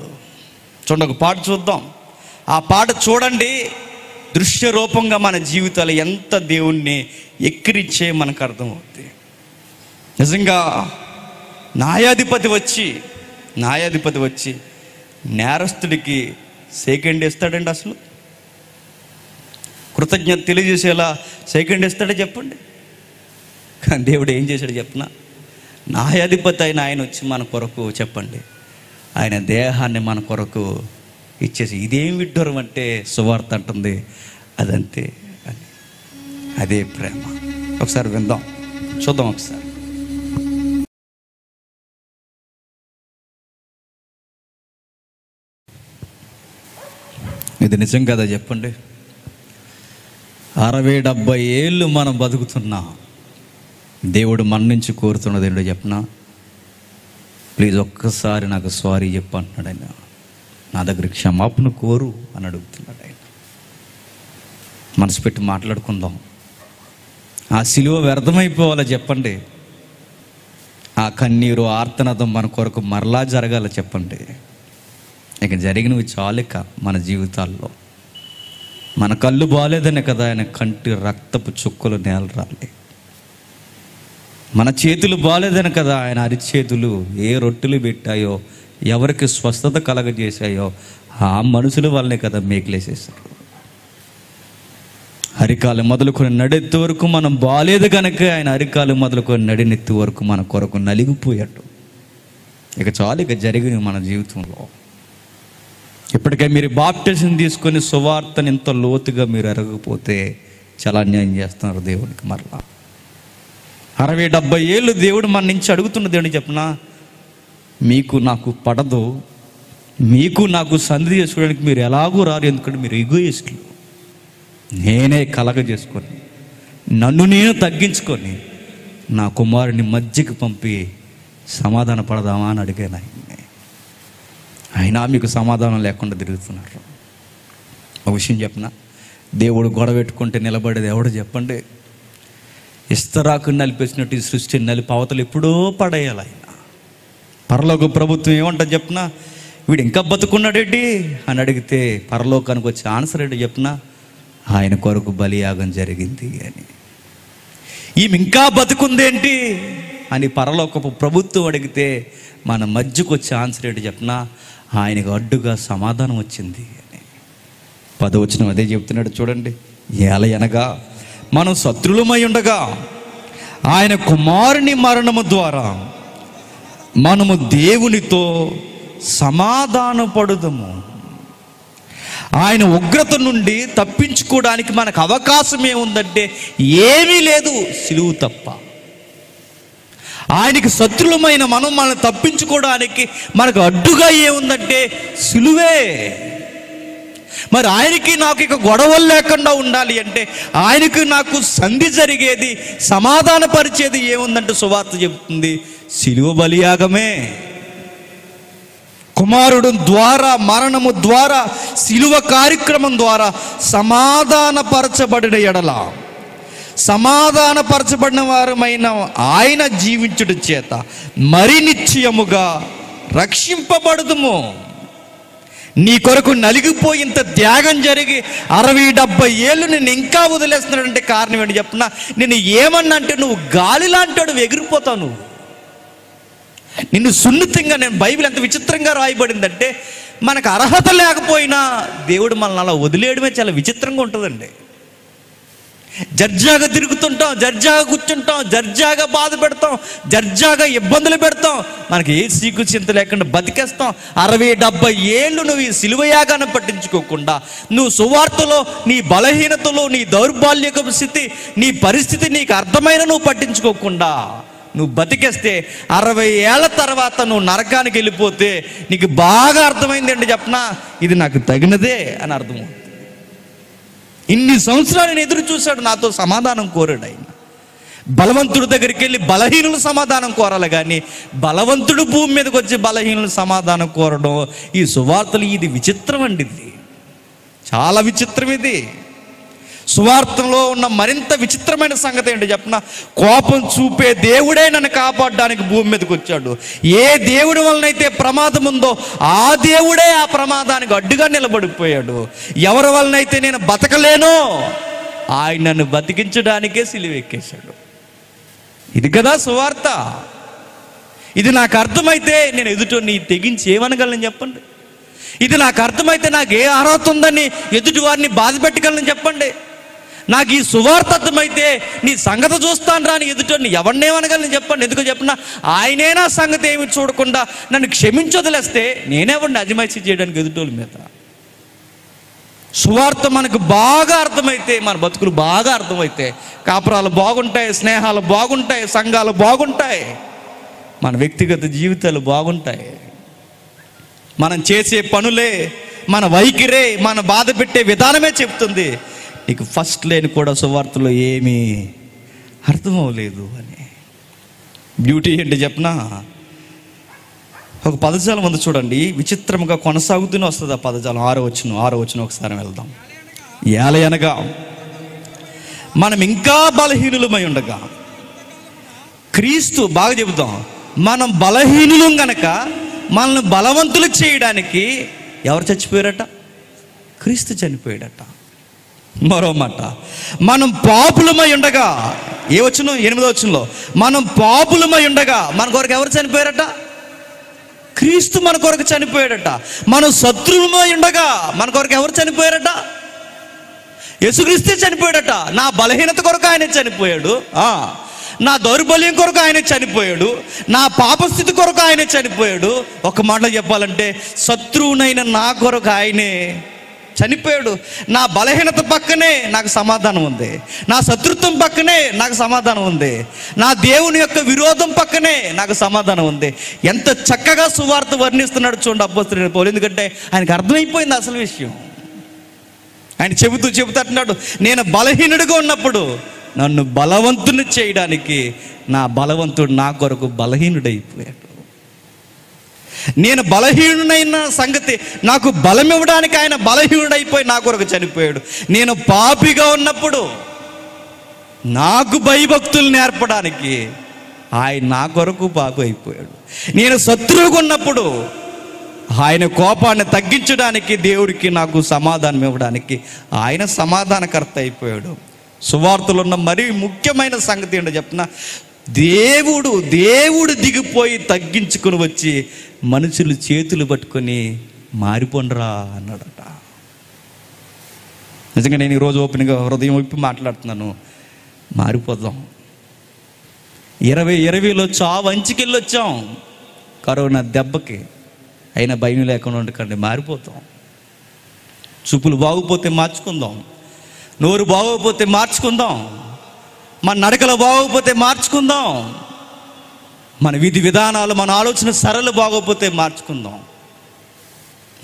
చూడండి ఒక పాట చూద్దాం. ఆ పాట చూడండి. దృశ్య రూపంగా మన జీవితాలు ఎంత దేవుణ్ణి ఎక్కిరించే మనకు అర్థమవుతుంది నిజంగా న్యాయాధిపతి వచ్చి న్యాయాధిపతి వచ్చి నేరస్తుడికి సెకండ్ ఇస్తాడండి అసలు. కృతజ్ఞత తెలియజేసేలా సెకండ్ ఇస్తాడే చెప్పండి. కానీ దేవుడు ఏం చేశాడు చెప్పిన? న్యాయాధిపతి అయిన ఆయన వచ్చి మన కొరకు చెప్పండి. ఆయన దేహాన్ని మన కొరకు ఇచ్చేసి ఇదేం విడ్డూరం అంటే సువార్త అంటుంది? అదంతే అని. అదే ప్రేమ. ఒకసారి విందాం. చూద్దాం ఒకసారి. ఇది నిజం కదా చెప్పండి? అరవై డెబ్బై ఏళ్ళు మనం బతుకుతున్నాం. దేవుడు మన నుంచి కోరుతున్నది ఏంటో చెప్పనా? ప్లీజ్ ఒక్కసారి నాకు సారీ చెప్పు అంటున్నాడు ఆయన. నా దగ్గర క్షమాపణ కోరు అని అడుగుతున్నాడు ఆయన. మనసు పెట్టి మాట్లాడుకుందాం. ఆ సిలువ వ్యర్థమైపోవాలో చెప్పండి. ఆ కన్నీరు ఆర్తనాదం మన కొరకు మరలా జరగాల చెప్పండి. ఇక జరిగినవి చాలిక మన జీవితాల్లో. మన కళ్ళు బాగాలేదనే కదా ఆయన కంటి రక్తపు చుక్కలు నేల రాలే మన చేతులు బాగాలేదని కదా ఆయన అరిచేతులు ఏ రొట్టెలు పెట్టాయో ఎవరికి స్వస్థత కలగజేశాయో ఆ మనుషుల వల్లనే కదా మేకలేసేసారు అరికాలు మొదలుకొని నడెత్తి వరకు మనం బాగాలేదు కనుక ఆయన అరికాలు మొదలుకొని నడినెత్తి వరకు మన కొరకు నలిగిపోయాడు ఇక చాలు ఇక జరిగిన మన జీవితంలో. ఇప్పటికే మీరు బాప్టిజం తీసుకొని సువార్తని ఇంత లోతుగా మీరు ఎరగకపోతే చాలా అన్యాయం చేస్తున్నారు దేవునికి మరలా. అరవై డెబ్బై ఏళ్ళు దేవుడు మన నుంచి అడుగుతున్న దేవుడిని చెప్పిన? మీకు నాకు పడదు. మీకు నాకు సంధి చేసుకోవడానికి మీరు ఎలాగూ రారు. ఎందుకంటే మీరు ఎగోయిస్టులు నేనే కలగ చేసుకొని నన్ను నేను తగ్గించుకొని నా కుమారుని మధ్యకి పంపి సమాధాన పడదామా అని అడిగాను ఆయన్ని. అయినా మీకు సమాధానం లేకుండా తిరుగుతున్నారు. ఒక విషయం చెప్పిన? దేవుడు గొడవ పెట్టుకుంటే నిలబడేది ఎవడు చెప్పండి? ఇస్తరాకు నలిపేసినట్టు ఈ సృష్టిని నలిపి అవతలు ఎప్పుడో పడేయాలి ఆయన. పరలోక ప్రభుత్వం ఏమంటుంది చెప్పనా వీడు ఇంకా బతుకున్నాడేంటి? అని అడిగితే పరలోకానికి వచ్చే ఆన్సర్ ఏంటి చెప్పనా ఆయన కొరకు బలియాగం జరిగింది అని. ఈమె ఇంకా బతుకుందేంటి? అని పరలోకపు ప్రభుత్వం అడిగితే మన మధ్యకు వచ్చే ఆన్సర్ ఏంటి చెప్పనా ఆయనకు అడ్డుగా సమాధానం వచ్చింది అని. పదవచనం అదే చెప్తున్నాడు చూడండి. ఎలా అనగా మనం శత్రులమై ఉండగా ఆయన కుమారుని మరణము ద్వారా మనము దేవునితో సమాధాన పడుదము ఆయన ఉగ్రత నుండి తప్పించుకోవడానికి మనకు అవకాశం ఏముందంటే ఏమీ లేదు సిలువు తప్ప. ఆయనకి శత్రులమైన మనం మనం తప్పించుకోవడానికి మనకు అడ్డుగా ఏముందంటే సులువే. మరి ఆయనకి నాకు ఇక గొడవలు లేకుండా ఉండాలి అంటే ఆయనకి నాకు సంధి జరిగేది సమాధానపరిచేది ఏముందంటే సువార్త చెబుతుంది సిలువ బలియాగమే. కుమారుడు ద్వారా మరణము ద్వారా సిలువ కార్యక్రమం ద్వారా సమాధానపరచబడిన ఎడల సమాధానపరచబడిన వారమైన ఆయన జీవించుట చేత మరి నిశ్చయముగా రక్షింపబడదుము. నీ కొరకు నలిగిపోయి ఇంత త్యాగం జరిగి అరవై డెబ్బై ఏళ్ళు నేను ఇంకా వదిలేస్తున్నాడంటే కారణం ఏంటి చెప్తున్నా? నేను ఏమన్నా అంటే నువ్వు గాలి లాంటాడు ఎగిరిపోతావు నువ్వు. నిన్ను సున్నితంగా నేను బైబిల్ ఎంత విచిత్రంగా రాయబడిందంటే మనకు అర్హత లేకపోయినా దేవుడు మనల్ని అలా వదిలేయడమే చాలా విచిత్రంగా ఉంటుందండి. జర్జాగా తిరుగుతుంటాం జర్జాగా కూర్చుంటాం జర్జాగా బాధ పెడతాం జర్జాగా ఇబ్బందులు పెడతాం. మనకి ఏ సీకు చింత లేకుండా బతికేస్తాం. అరవై డెబ్బై ఏళ్ళు నువ్వు ఈ సిలువయాగాన్ని పట్టించుకోకుండా నువ్వు సువార్తలో నీ బలహీనతలో నీ దౌర్బాల్యక స్థితి నీ పరిస్థితి నీకు అర్థమైన నువ్వు పట్టించుకోకుండా నువ్వు బతికేస్తే అరవై ఏళ్ళ తర్వాత నువ్వు నరకానికి వెళ్ళిపోతే నీకు బాగా అర్థమైంది ఏంటి చెప్పనా? ఇది నాకు తగినదే అని అర్థం ఇన్ని సంవత్సరాలు నేను ఎదురు చూశాడు నాతో సమాధానం కోరాడు ఆయన. బలవంతుడి దగ్గరికి వెళ్ళి బలహీనులు సమాధానం కోరాలి కానీ బలవంతుడు భూమి మీదకి వచ్చి బలహీనులు సమాధానం కోరడం ఈ సువార్తలు ఇది విచిత్రం అండి ఇది. చాలా విచిత్రం ఇది. సువార్తలో ఉన్న మరింత విచిత్రమైన సంగతి ఏంటి చెప్పిన? కోపం చూపే దేవుడే నన్ను కాపాడడానికి భూమి మీదకి వచ్చాడు. ఏ దేవుడి వలనైతే ప్రమాదం ఉందో ఆ దేవుడే ఆ ప్రమాదానికి అడ్డుగా నిలబడిపోయాడు. ఎవరి వలనైతే నేను బతకలేనో ఆయన నన్ను బతికించడానికే సిలివెక్కేశాడు. ఇది కదా సువార్త. ఇది నాకు అర్థమైతే నేను ఎదుటో నీ తెగించి ఏమనగలను చెప్పండి? ఇది నాకు అర్థమైతే నాకు ఏ అర్హత ఉందని ఎదుటి వారిని బాధ పెట్టగలను చెప్పండి? నాకు ఈ సువార్థమైతే నీ సంగతి చూస్తాను రాని ఎదుటని ఎవరినేమనగలను చెప్పండి ఎందుకు చెప్పిన? ఆయనే నా సంగతి ఏమి చూడకుండా నన్ను క్షమించొదిలేస్తే నేనేవండి అజమాయిషీ చేయడానికి ఎదుటోళ్ళ మీద. సువార్త మనకు బాగా అర్థమైతే మన బతుకులు బాగా అర్థమైతే కాపురాలు బాగుంటాయి స్నేహాలు బాగుంటాయి సంఘాలు బాగుంటాయి మన వ్యక్తిగత జీవితాలు బాగుంటాయి. మనం చేసే పనులే మన వైఖరే మన బాధ పెట్టే విధానమే చెప్తుంది. నీకు ఫస్ట్ లేని కూడా సువార్తలో ఏమీ అర్థం అవ్వలేదు అని. బ్యూటీ ఏంటి చెప్పనా? ఒక పదజాలం ఉంది చూడండి. విచిత్రంగా కొనసాగుతూనే వస్తుంది ఆ పదజాలం. ఆరో వచ్చిన ఆరో వచ్చిన ఒకసారి వెళ్దాం. ఏలయనగా మనం ఇంకా బలహీనులమై ఉండగా క్రీస్తు బాగా చెబుతాం మనం బలహీనులం గనక మనల్ని బలవంతులు చేయడానికి ఎవరు చచ్చిపోయారట? క్రీస్తు చనిపోయాడట. మరో మాట. మనం పాపులమై ఉండగా ఏ వచ్చును ఎనిమిదో వచ్చులో మనం పాపులమై ఉండగా మన కొరకు ఎవరు చనిపోయారట? క్రీస్తు మన కొరకు చనిపోయాడట. మనం శత్రువులమై ఉండగా మన కొరకు ఎవరు చనిపోయారట? యేసుక్రీస్తే చనిపోయాడట. నా బలహీనత కొరకు ఆయన చనిపోయాడు. నా దౌర్బల్యం కొరకు ఆయన చనిపోయాడు. నా పాపస్థితి కొరకు ఆయన చనిపోయాడు. ఒక మాటలో చెప్పాలంటే శత్రువునైన నా కొరకు ఆయనే చనిపోయాడు. నా బలహీనత పక్కనే నాకు సమాధానం ఉంది. నా శత్రుత్వం పక్కనే నాకు సమాధానం ఉంది. నా దేవుని యొక్క విరోధం పక్కనే నాకు సమాధానం ఉంది. ఎంత చక్కగా సువార్త వర్ణిస్తున్నాడు చూడండి అబ్బోస్తున్న పోలు. ఎందుకంటే ఆయనకు అర్థమైపోయింది అసలు విషయం. ఆయన చెబుతూ చెబుతూ అంటున్నాడు నేను బలహీనుడిగా ఉన్నప్పుడు నన్ను బలవంతుని చేయడానికి నా బలవంతుడు నా కొరకు బలహీనుడైపోయాడు. నేను బలహీనుడైన సంగతి నాకు బలం ఇవ్వడానికి ఆయన బలహీనుడైపోయి నా కొరకు చనిపోయాడు. నేను పాపిగా ఉన్నప్పుడు నాకు భయభక్తులు నేర్పడానికి ఆయన నా కొరకు పాపి అయిపోయాడు నేను శత్రువుగా ఉన్నప్పుడు ఆయన కోపాన్ని తగ్గించడానికి దేవుడికి నాకు సమాధానం ఇవ్వడానికి ఆయన సమాధానకర్త అయిపోయాడు సువార్తలు ఉన్న మరీ ముఖ్యమైన సంగతి ఏంటో చెప్పిన దేవుడు దేవుడు దిగిపోయి తగ్గించుకుని వచ్చి మనుషులు చేతులు పట్టుకొని మారిపోండిరా అన్నాడట. నిజంగా నేను ఈరోజు ఓపెన్గా హృదయం ఒప్పి మాట్లాడుతున్నాను. మారిపోదాం. ఇరవై ఇరవైలో చావు అంచుకెళ్ళి వచ్చాం కరోనా దెబ్బకి అయినా భయం లేకుండా ఉండకండి మారిపోతాం. చూపులు బాగుపోతే మార్చుకుందాం. నోరు బాగోకపోతే మార్చుకుందాం. మన నడకలు బాగోకపోతే మార్చుకుందాం. మన విధి విధానాలు మన ఆలోచన సరళ బాగోకపోతే మార్చుకుందాం.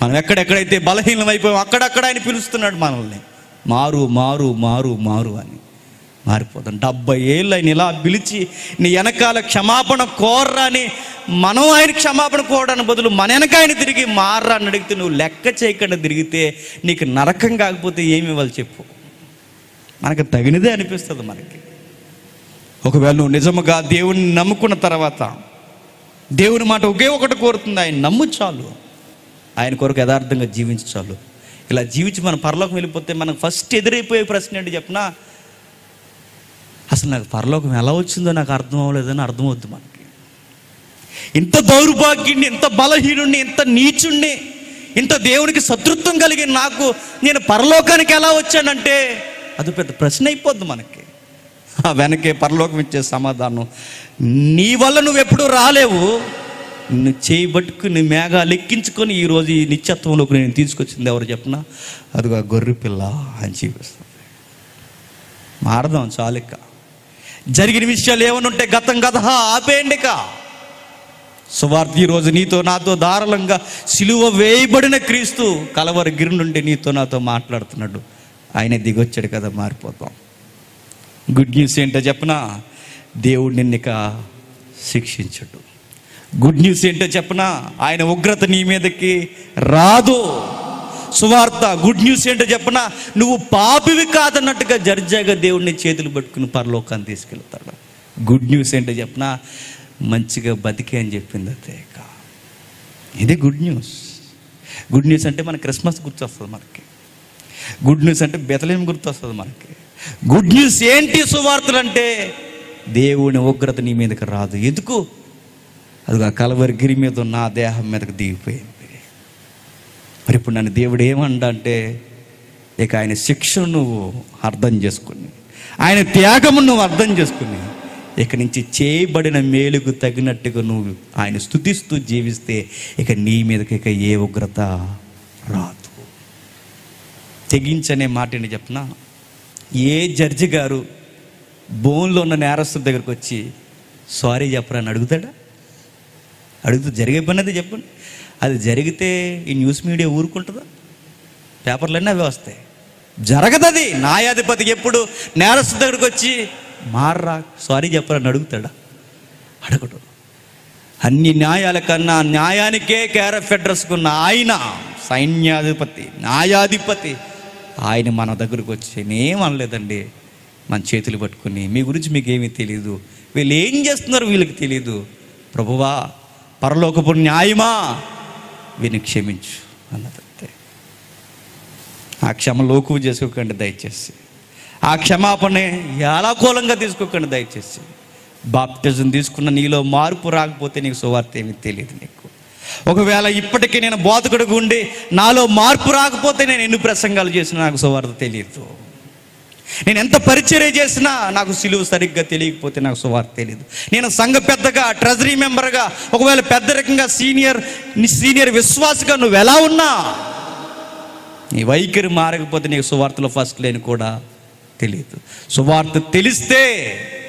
మనం ఎక్కడెక్కడైతే బలహీనం అయిపోయాం అక్కడక్కడ ఆయన పిలుస్తున్నాడు మనల్ని. మారు మారు మారు మారు అని మారిపోతాం. డెబ్బై ఏళ్ళు ఆయన ఇలా పిలిచి నీ వెనకాల క్షమాపణ కోర్రా అని మనం ఆయన క్షమాపణ కోరడానికి బదులు మన వెనక ఆయన తిరిగి మార్రా అని అడిగితే నువ్వు లెక్క చేయకుండా తిరిగితే నీకు నరకం కాకపోతే ఏమి ఇవ్వాలి చెప్పు. మనకు తగినదే అనిపిస్తుంది మనకి. ఒకవేళ నువ్వు నిజముగా దేవుని నమ్ముకున్న తర్వాత దేవుని మాట ఒకే ఒకటి కోరుతుంది ఆయన నమ్ము చాలు. ఆయన కొరకు యథార్థంగా జీవించు చాలు. ఇలా జీవించి మనం పరలోకం వెళ్ళిపోతే మనకు ఫస్ట్ ఎదురైపోయే ప్రశ్న ఏంటి చెప్పినా? అసలు నాకు పరలోకం ఎలా వచ్చిందో నాకు అర్థం అవ్వలేదని అర్థమవుద్ది మనకి. ఇంత దౌర్భాగ్యుణ్ణి ఇంత బలహీనుణ్ణి ఇంత నీచుణ్ణి ఇంత దేవునికి శత్రుత్వం కలిగి నాకు నేను పరలోకానికి ఎలా వచ్చానంటే అది పెద్ద ప్రశ్న అయిపోద్ది మనకి. ఆ వెనకే పరలోకం ఇచ్చే సమాధానం. నీ వల్ల నువ్వు ఎప్పుడూ రాలేవు నువ్వు చేయబట్టుకుని మేఘాలు ఎక్కించుకొని ఈరోజు ఈ నిత్యత్వంలోకి నేను తీసుకొచ్చింది ఎవరు చెప్పినా? అదిగో గొర్రె పిల్ల అని చూపిస్తుంది మారదాం చాలిక జరిగిన విషయాలు ఏమైనా ఉంటే గతం గత ఆపేయండిక సువార్త ఈరోజు నీతో నాతో దారుణంగా సిలువ వేయబడిన క్రీస్తు కలవరి గిరి నుండి నీతో నాతో మాట్లాడుతున్నాడు. ఆయన దిగొచ్చాడు కదా మారిపోతాం. గుడ్ న్యూస్ ఏంటో చెప్పనా? దేవుడు నిన్నిక శిక్షించడు. గుడ్ న్యూస్ ఏంటో చెప్పనా? ఆయన ఉగ్రత నీ మీదకి రాదు. సువార్త గుడ్ న్యూస్ ఏంటో చెప్పనా? నువ్వు పాపివి కాదన్నట్టుగా జర్జాగా దేవుడిని చేతులు పట్టుకుని పరలోకాన్ని తీసుకెళ్తాడు. గుడ్ న్యూస్ ఏంటో చెప్పనా? మంచిగా బతికే అని చెప్పింది అతేక ఇది గుడ్ న్యూస్ గుడ్ న్యూస్ అంటే మన క్రిస్మస్ గుర్తొస్తుంది మనకి. గుడ్ న్యూస్ అంటే బెతలేం గుర్తొస్తుంది మనకి. గుడ్ న్యూస్ ఏంటి సువార్తలు అంటే దేవుని ఉగ్రత నీ మీదకి రాదు. ఎందుకు? అది కలవరి గిరి మీద ఉన్న ఆ దేహం మీదకి దిగిపోయింది. మరి ఇప్పుడు నన్ను దేవుడు ఏమంటా అంటే ఇక ఆయన శిక్షను నువ్వు అర్థం చేసుకుని ఆయన త్యాగము నువ్వు అర్థం చేసుకుని ఇక నుంచి చేయబడిన మేలుకు తగినట్టుగా నువ్వు ఆయన స్థుతిస్తూ జీవిస్తే ఇక నీ మీదకి ఇక ఏ ఉగ్రత రాదు. తెగించనే మాటని చెప్పనా ఏ జడ్జి గారు బోన్లో ఉన్న నేరస్తుల దగ్గరకు వచ్చి సారీ చెప్పరా అని అడుగుతాడా? అడుగుతూ జరిగే పని అది చెప్పండి. అది జరిగితే ఈ న్యూస్ మీడియా ఊరుకుంటుందా? పేపర్లన్నీ అవి వస్తాయి. జరగదది. న్యాయాధిపతి ఎప్పుడు నేరస్తు దగ్గరకు వచ్చి మార్రా సారీ చెప్పరని అని అడుగుతాడా? అడగడు. అన్ని న్యాయాల కన్నా న్యాయానికే కేరఫ్ అడ్రస్కున్న ఆయన సైన్యాధిపతి న్యాయాధిపతి. ఆయన మన దగ్గరకు వచ్చి నేమనలేదండి మన చేతులు పట్టుకుని మీ గురించి మీకు ఏమీ తెలియదు వీళ్ళు ఏం చేస్తున్నారో వీళ్ళకి తెలియదు ప్రభువా పరలోకపు న్యాయమా? వీని క్షమించు. అన్నదంతే ఆ క్షమ లోకువు చేసుకోకండి దయచేసి. ఆ క్షమాపణ ఏలాకూలంగా తీసుకోకండి దయచేసి. బాప్టిజం తీసుకున్న నీలో మార్పు రాకపోతే నీకు సువార్త ఏమీ తెలియదు నీకు. ఒకవేళ ఇప్పటికీ నేను బోధకుడిగా ఉండి నాలో మార్పు రాకపోతే నేను ఎన్ని ప్రసంగాలు చేసినా నాకు సువార్త తెలియదు. నేను ఎంత పరిచర్య చేసినా నాకు సిలువు సరిగ్గా తెలియకపోతే నాకు సువార్త తెలియదు. నేను సంఘ పెద్దగా ట్రెజరీ మెంబర్గా ఒకవేళ పెద్ద రకంగా సీనియర్ సీనియర్ విశ్వాసగా నువ్వు ఎలా ఉన్నా నీ వైఖరి మారకపోతే నీకు సువార్తలో ఫస్ట్ లేని కూడా తెలియదు. సువార్త తెలిస్తే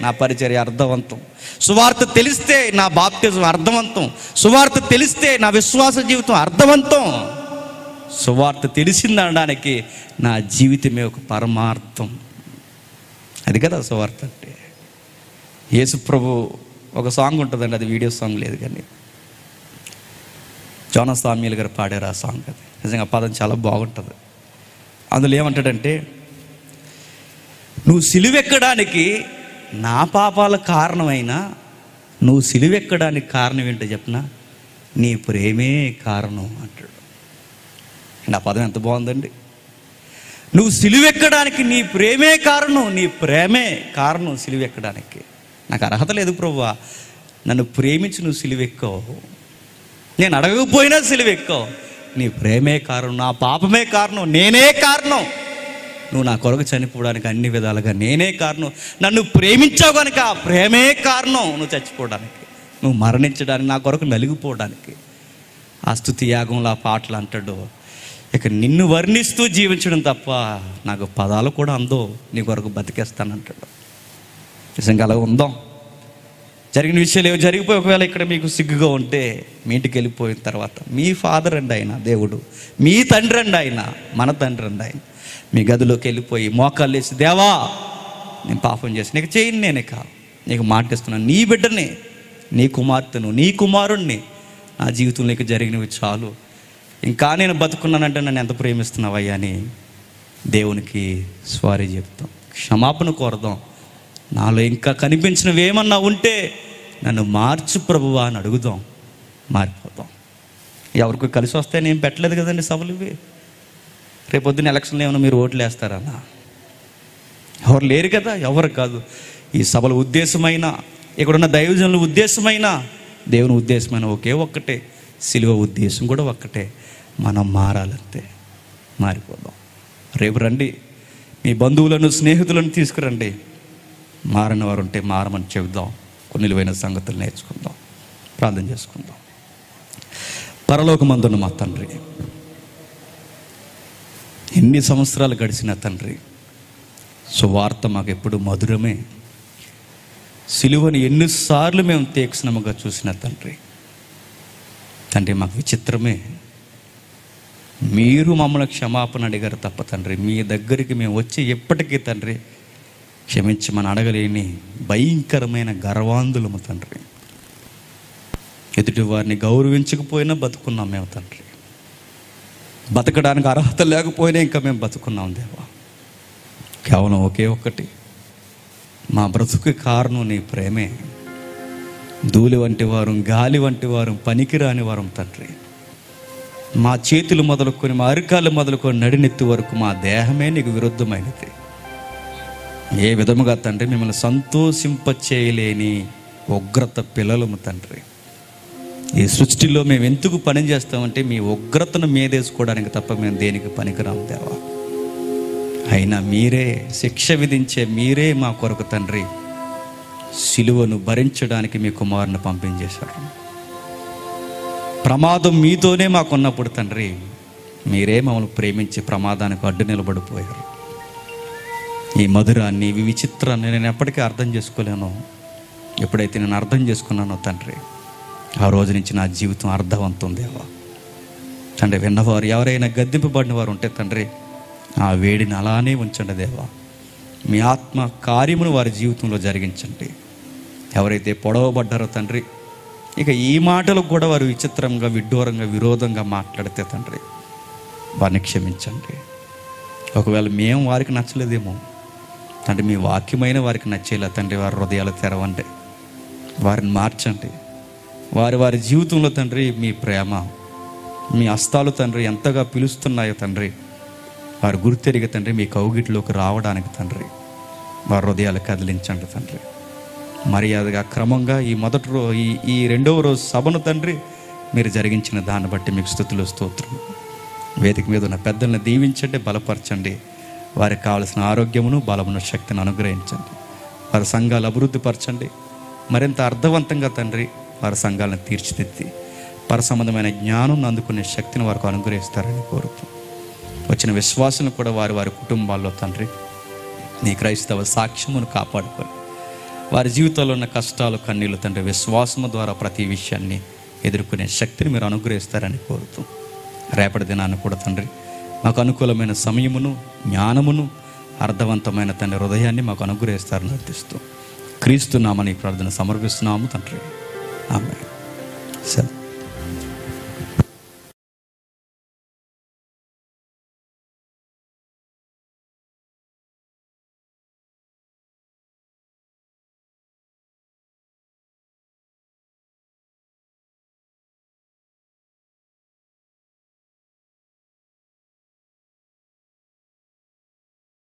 నా పరిచర్య అర్థవంతం. సువార్త తెలిస్తే నా బాప్తిజం అర్థవంతం. సువార్త తెలిస్తే నా విశ్వాస జీవితం అర్థవంతం. సువార్త తెలిసిందనడానికి నా జీవితమే ఒక పరమార్థం. అది కదా సువార్త అంటే. యేసు ప్రభు ఒక సాంగ్ ఉంటుందండి అది వీడియో సాంగ్ లేదు కానీ. జోనస్వామ్యులు గారు పాడారు ఆ సాంగ్ అది. నిజంగా పదం చాలా బాగుంటుంది. అందులో ఏమంటాడంటే నువ్వు సిలువెక్కడానికి నా పాపాల కారణమైనా నువ్వు సిలువెక్కడానికి కారణం ఏంటో చెప్పినా? నీ ప్రేమే కారణం అంటాడు. నా పదం ఎంత బాగుందండి? నువ్వు సిలువెక్కడానికి నీ ప్రేమే కారణం నీ ప్రేమే కారణం సిలువెక్కడానికి. నాకు అర్హత లేదు ప్రభువా. నన్ను ప్రేమించి నువ్వు సిలువెక్కో నేను అడగకపోయినా సిలువెక్కో నీ ప్రేమే కారణం నా పాపమే కారణం నేనే కారణం. నువ్వు నా కొరకు చనిపోవడానికి అన్ని విధాలుగా నేనే కారణం. నన్ను ప్రేమించావు కనుక ఆ ప్రేమే కారణం నువ్వు చచ్చిపోవడానికి. నువ్వు మరణించడానికి నా కొరకు నలిగిపోవడానికి. ఆ స్థుతి యాగంలో ఆ పాటలు అంటాడు ఇక నిన్ను వర్ణిస్తూ జీవించడం తప్ప నాకు పదాలు కూడా అందో నీ కొరకు బతికేస్తానంటాడు. నిజంగా అలా ఉందాం. జరిగిన విషయాలు ఏవో జరిగిపోయి ఒకవేళ ఇక్కడ మీకు సిగ్గుగా ఉంటే మీ ఇంటికి వెళ్ళిపోయిన తర్వాత మీ ఫాదర్ అండి ఆయన దేవుడు మీ తండ్రి అండి ఆయన మన తండ్రి అండి ఆయన మీ గదిలోకి వెళ్ళిపోయి మోకాళ్ళు వేసి దేవా నేను పాపం చేసి నీకు చేయను నేనే కా నీకు మాటిస్తున్నాను. నీ బిడ్డని నీ కుమార్తెను నీ కుమారుణ్ణి నా జీవితంలో నీకు జరిగినవి చాలు. ఇంకా నేను బతుకున్నానంటే నన్ను ఎంత ప్రేమిస్తున్నావయ్యా అని దేవునికి స్వారీ చెప్తాం. క్షమాపణ కోరదాం. నాలో ఇంకా కనిపించినవి ఏమన్నా ఉంటే నన్ను మార్చు ప్రభువా అని అడుగుదాం. మారిపోతాం ఎవరికి కలిసి వస్తే నేను పెట్టలేదు కదండి సభలు ఇవి. రేపొద్దున ఎలక్షన్లో ఏమైనా మీరు ఓట్లు వేస్తారా? ఎవరు లేరు కదా ఎవరు కాదు. ఈ సభల ఉద్దేశమైన ఇక్కడున్న దైవజనుల ఉద్దేశమైన దేవుని ఉద్దేశమైన ఒకే ఒక్కటే సిలువ ఉద్దేశం కూడా ఒక్కటే మనం మారాలంతే. మారిపోదాం. రేపు రండి. మీ బంధువులను స్నేహితులను తీసుకురండి. మారిన వారు ఉంటే మారమని చెబుదాం. కొన్ని విలువైన సంగతులు నేర్చుకుందాం. ప్రార్థన చేసుకుందాం. పరలోకమందున్న మా తండ్రి ఎన్ని సంవత్సరాలు గడిచిన తండ్రి సువార్త మాకు ఎప్పుడు మధురమే. సిలువని ఎన్నిసార్లు మేము తీక్షణముగా చూసిన తండ్రి తండ్రి మాకు విచిత్రమే. మీరు మమ్మల్ని క్షమాపణ అడిగారు తప్ప తండ్రి మీ దగ్గరికి మేము వచ్చి ఎప్పటికీ తండ్రి క్షమించమని అడగలేని భయంకరమైన గర్వాంధులము తండ్రి. ఎదుటి వారిని గౌరవించకపోయినా బతుకున్నాం మేము తండ్రి. బతకడానికి అర్హత లేకపోయినా ఇంకా మేము బతుకున్నాం దేవా. కేవలం ఒకే ఒక్కటి. మా బ్రతుకు కారణం నీ ప్రేమే. ధూళి వంటి వారు గాలి వంటి వారు పనికిరాని వారం తండ్రి. మా చేతులు మొదలుకొని మా అరికాలు మొదలుకొని నడినెత్తి వరకు మా దేహమే నీకు విరుద్ధమైనది. ఏ విధముగా తండ్రి మిమ్మల్ని సంతోషింపచేయలేని ఉగ్రత పిల్లలము తండ్రి. ఈ సృష్టిలో మేము ఎందుకు పని చేస్తామంటే మీ ఉగ్రతను మీదేసుకోవడానికి తప్ప మేము దేనికి పనికిరాము దేవా. అయినా మీరే శిక్ష విధించే మీరే మా కొరకు తండ్రి. సిలువను భరించడానికి మీ కుమారుని పంపించేశారు ప్రమాదం మీతోనే మాకున్నప్పుడు తండ్రి మీరే మమ్మల్ని ప్రేమించి ప్రమాదానికి అడ్డు నిలబడిపోయారు. ఈ మధురాన్ని ఈ విచిత్రాన్ని నేను ఎప్పటికీ అర్థం చేసుకోలేను. ఎప్పుడైతే నేను అర్థం చేసుకున్నానో తండ్రి ఆ రోజు నుంచి నా జీవితం అర్థవంతం దేవా తండ్రి విన్నవారు ఎవరైనా గద్దెంపబడిన వారు ఉంటే తండ్రి ఆ వేడిని అలానే ఉంచండి దేవా. మీ ఆత్మ కార్యమును వారి జీవితంలో జరిగించండి. ఎవరైతే పొడవబడ్డారో తండ్రి ఇక ఈ మాటలకు కూడా వారు విచిత్రంగా విడ్డూరంగా విరోధంగా మాట్లాడితే తండ్రి వారిని క్షమించండి. ఒకవేళ మేము వారికి నచ్చలేదేమో తండ్రి మీ వాక్యమైన వారికి నచ్చేలా తండ్రి వారి హృదయాలు తెరవండి. వారిని మార్చండి. వారి వారి జీవితంలో తండ్రి మీ ప్రేమ మీ హస్తాలు తండ్రి ఎంతగా పిలుస్తున్నాయో తండ్రి వారు గుర్తెరిగి తండ్రి మీ కౌగిట్లోకి రావడానికి తండ్రి వారి హృదయాలు కదిలించండి తండ్రి. మర్యాదగా క్రమంగా ఈ మొదటి రో ఈ ఈ రెండవ రోజు సభను తండ్రి మీరు జరిగించిన దాన్ని బట్టి మీకు స్థుతులు స్తోత్రం వేదిక మీద ఉన్న పెద్దల్ని దీవించండి బలపరచండి. వారికి కావలసిన ఆరోగ్యమును బలమును శక్తిని అనుగ్రహించండి. వారి సంఘాలు అభివృద్ధి పరచండి. మరింత అర్థవంతంగా తండ్రి వారి సంఘాలను తీర్చిదిద్ది. పర సంబంధమైన జ్ఞానం అందుకునే శక్తిని వారికి అనుగ్రహిస్తారని కోరుతూ. వచ్చిన విశ్వాసం కూడా వారి వారి కుటుంబాల్లో తండ్రి నీ క్రైస్తవ సాక్ష్యమును కాపాడుకొని. వారి జీవితంలో ఉన్న కష్టాలు కన్నీళ్ళు తండ్రి విశ్వాసము ద్వారా ప్రతి విషయాన్ని ఎదుర్కొనే శక్తిని మీరు అనుగ్రహిస్తారని కోరుతూ. రేపటి దినాన్ని కూడా తండ్రి మాకు అనుకూలమైన సమయమును జ్ఞానమును అర్థవంతమైన తండ్రి హృదయాన్ని మాకు అనుగ్రహిస్తారని అర్థిస్తూ. క్రీస్తు నామని ప్రార్థన సమర్పిస్తున్నాము తండ్రి. ఆమె సరే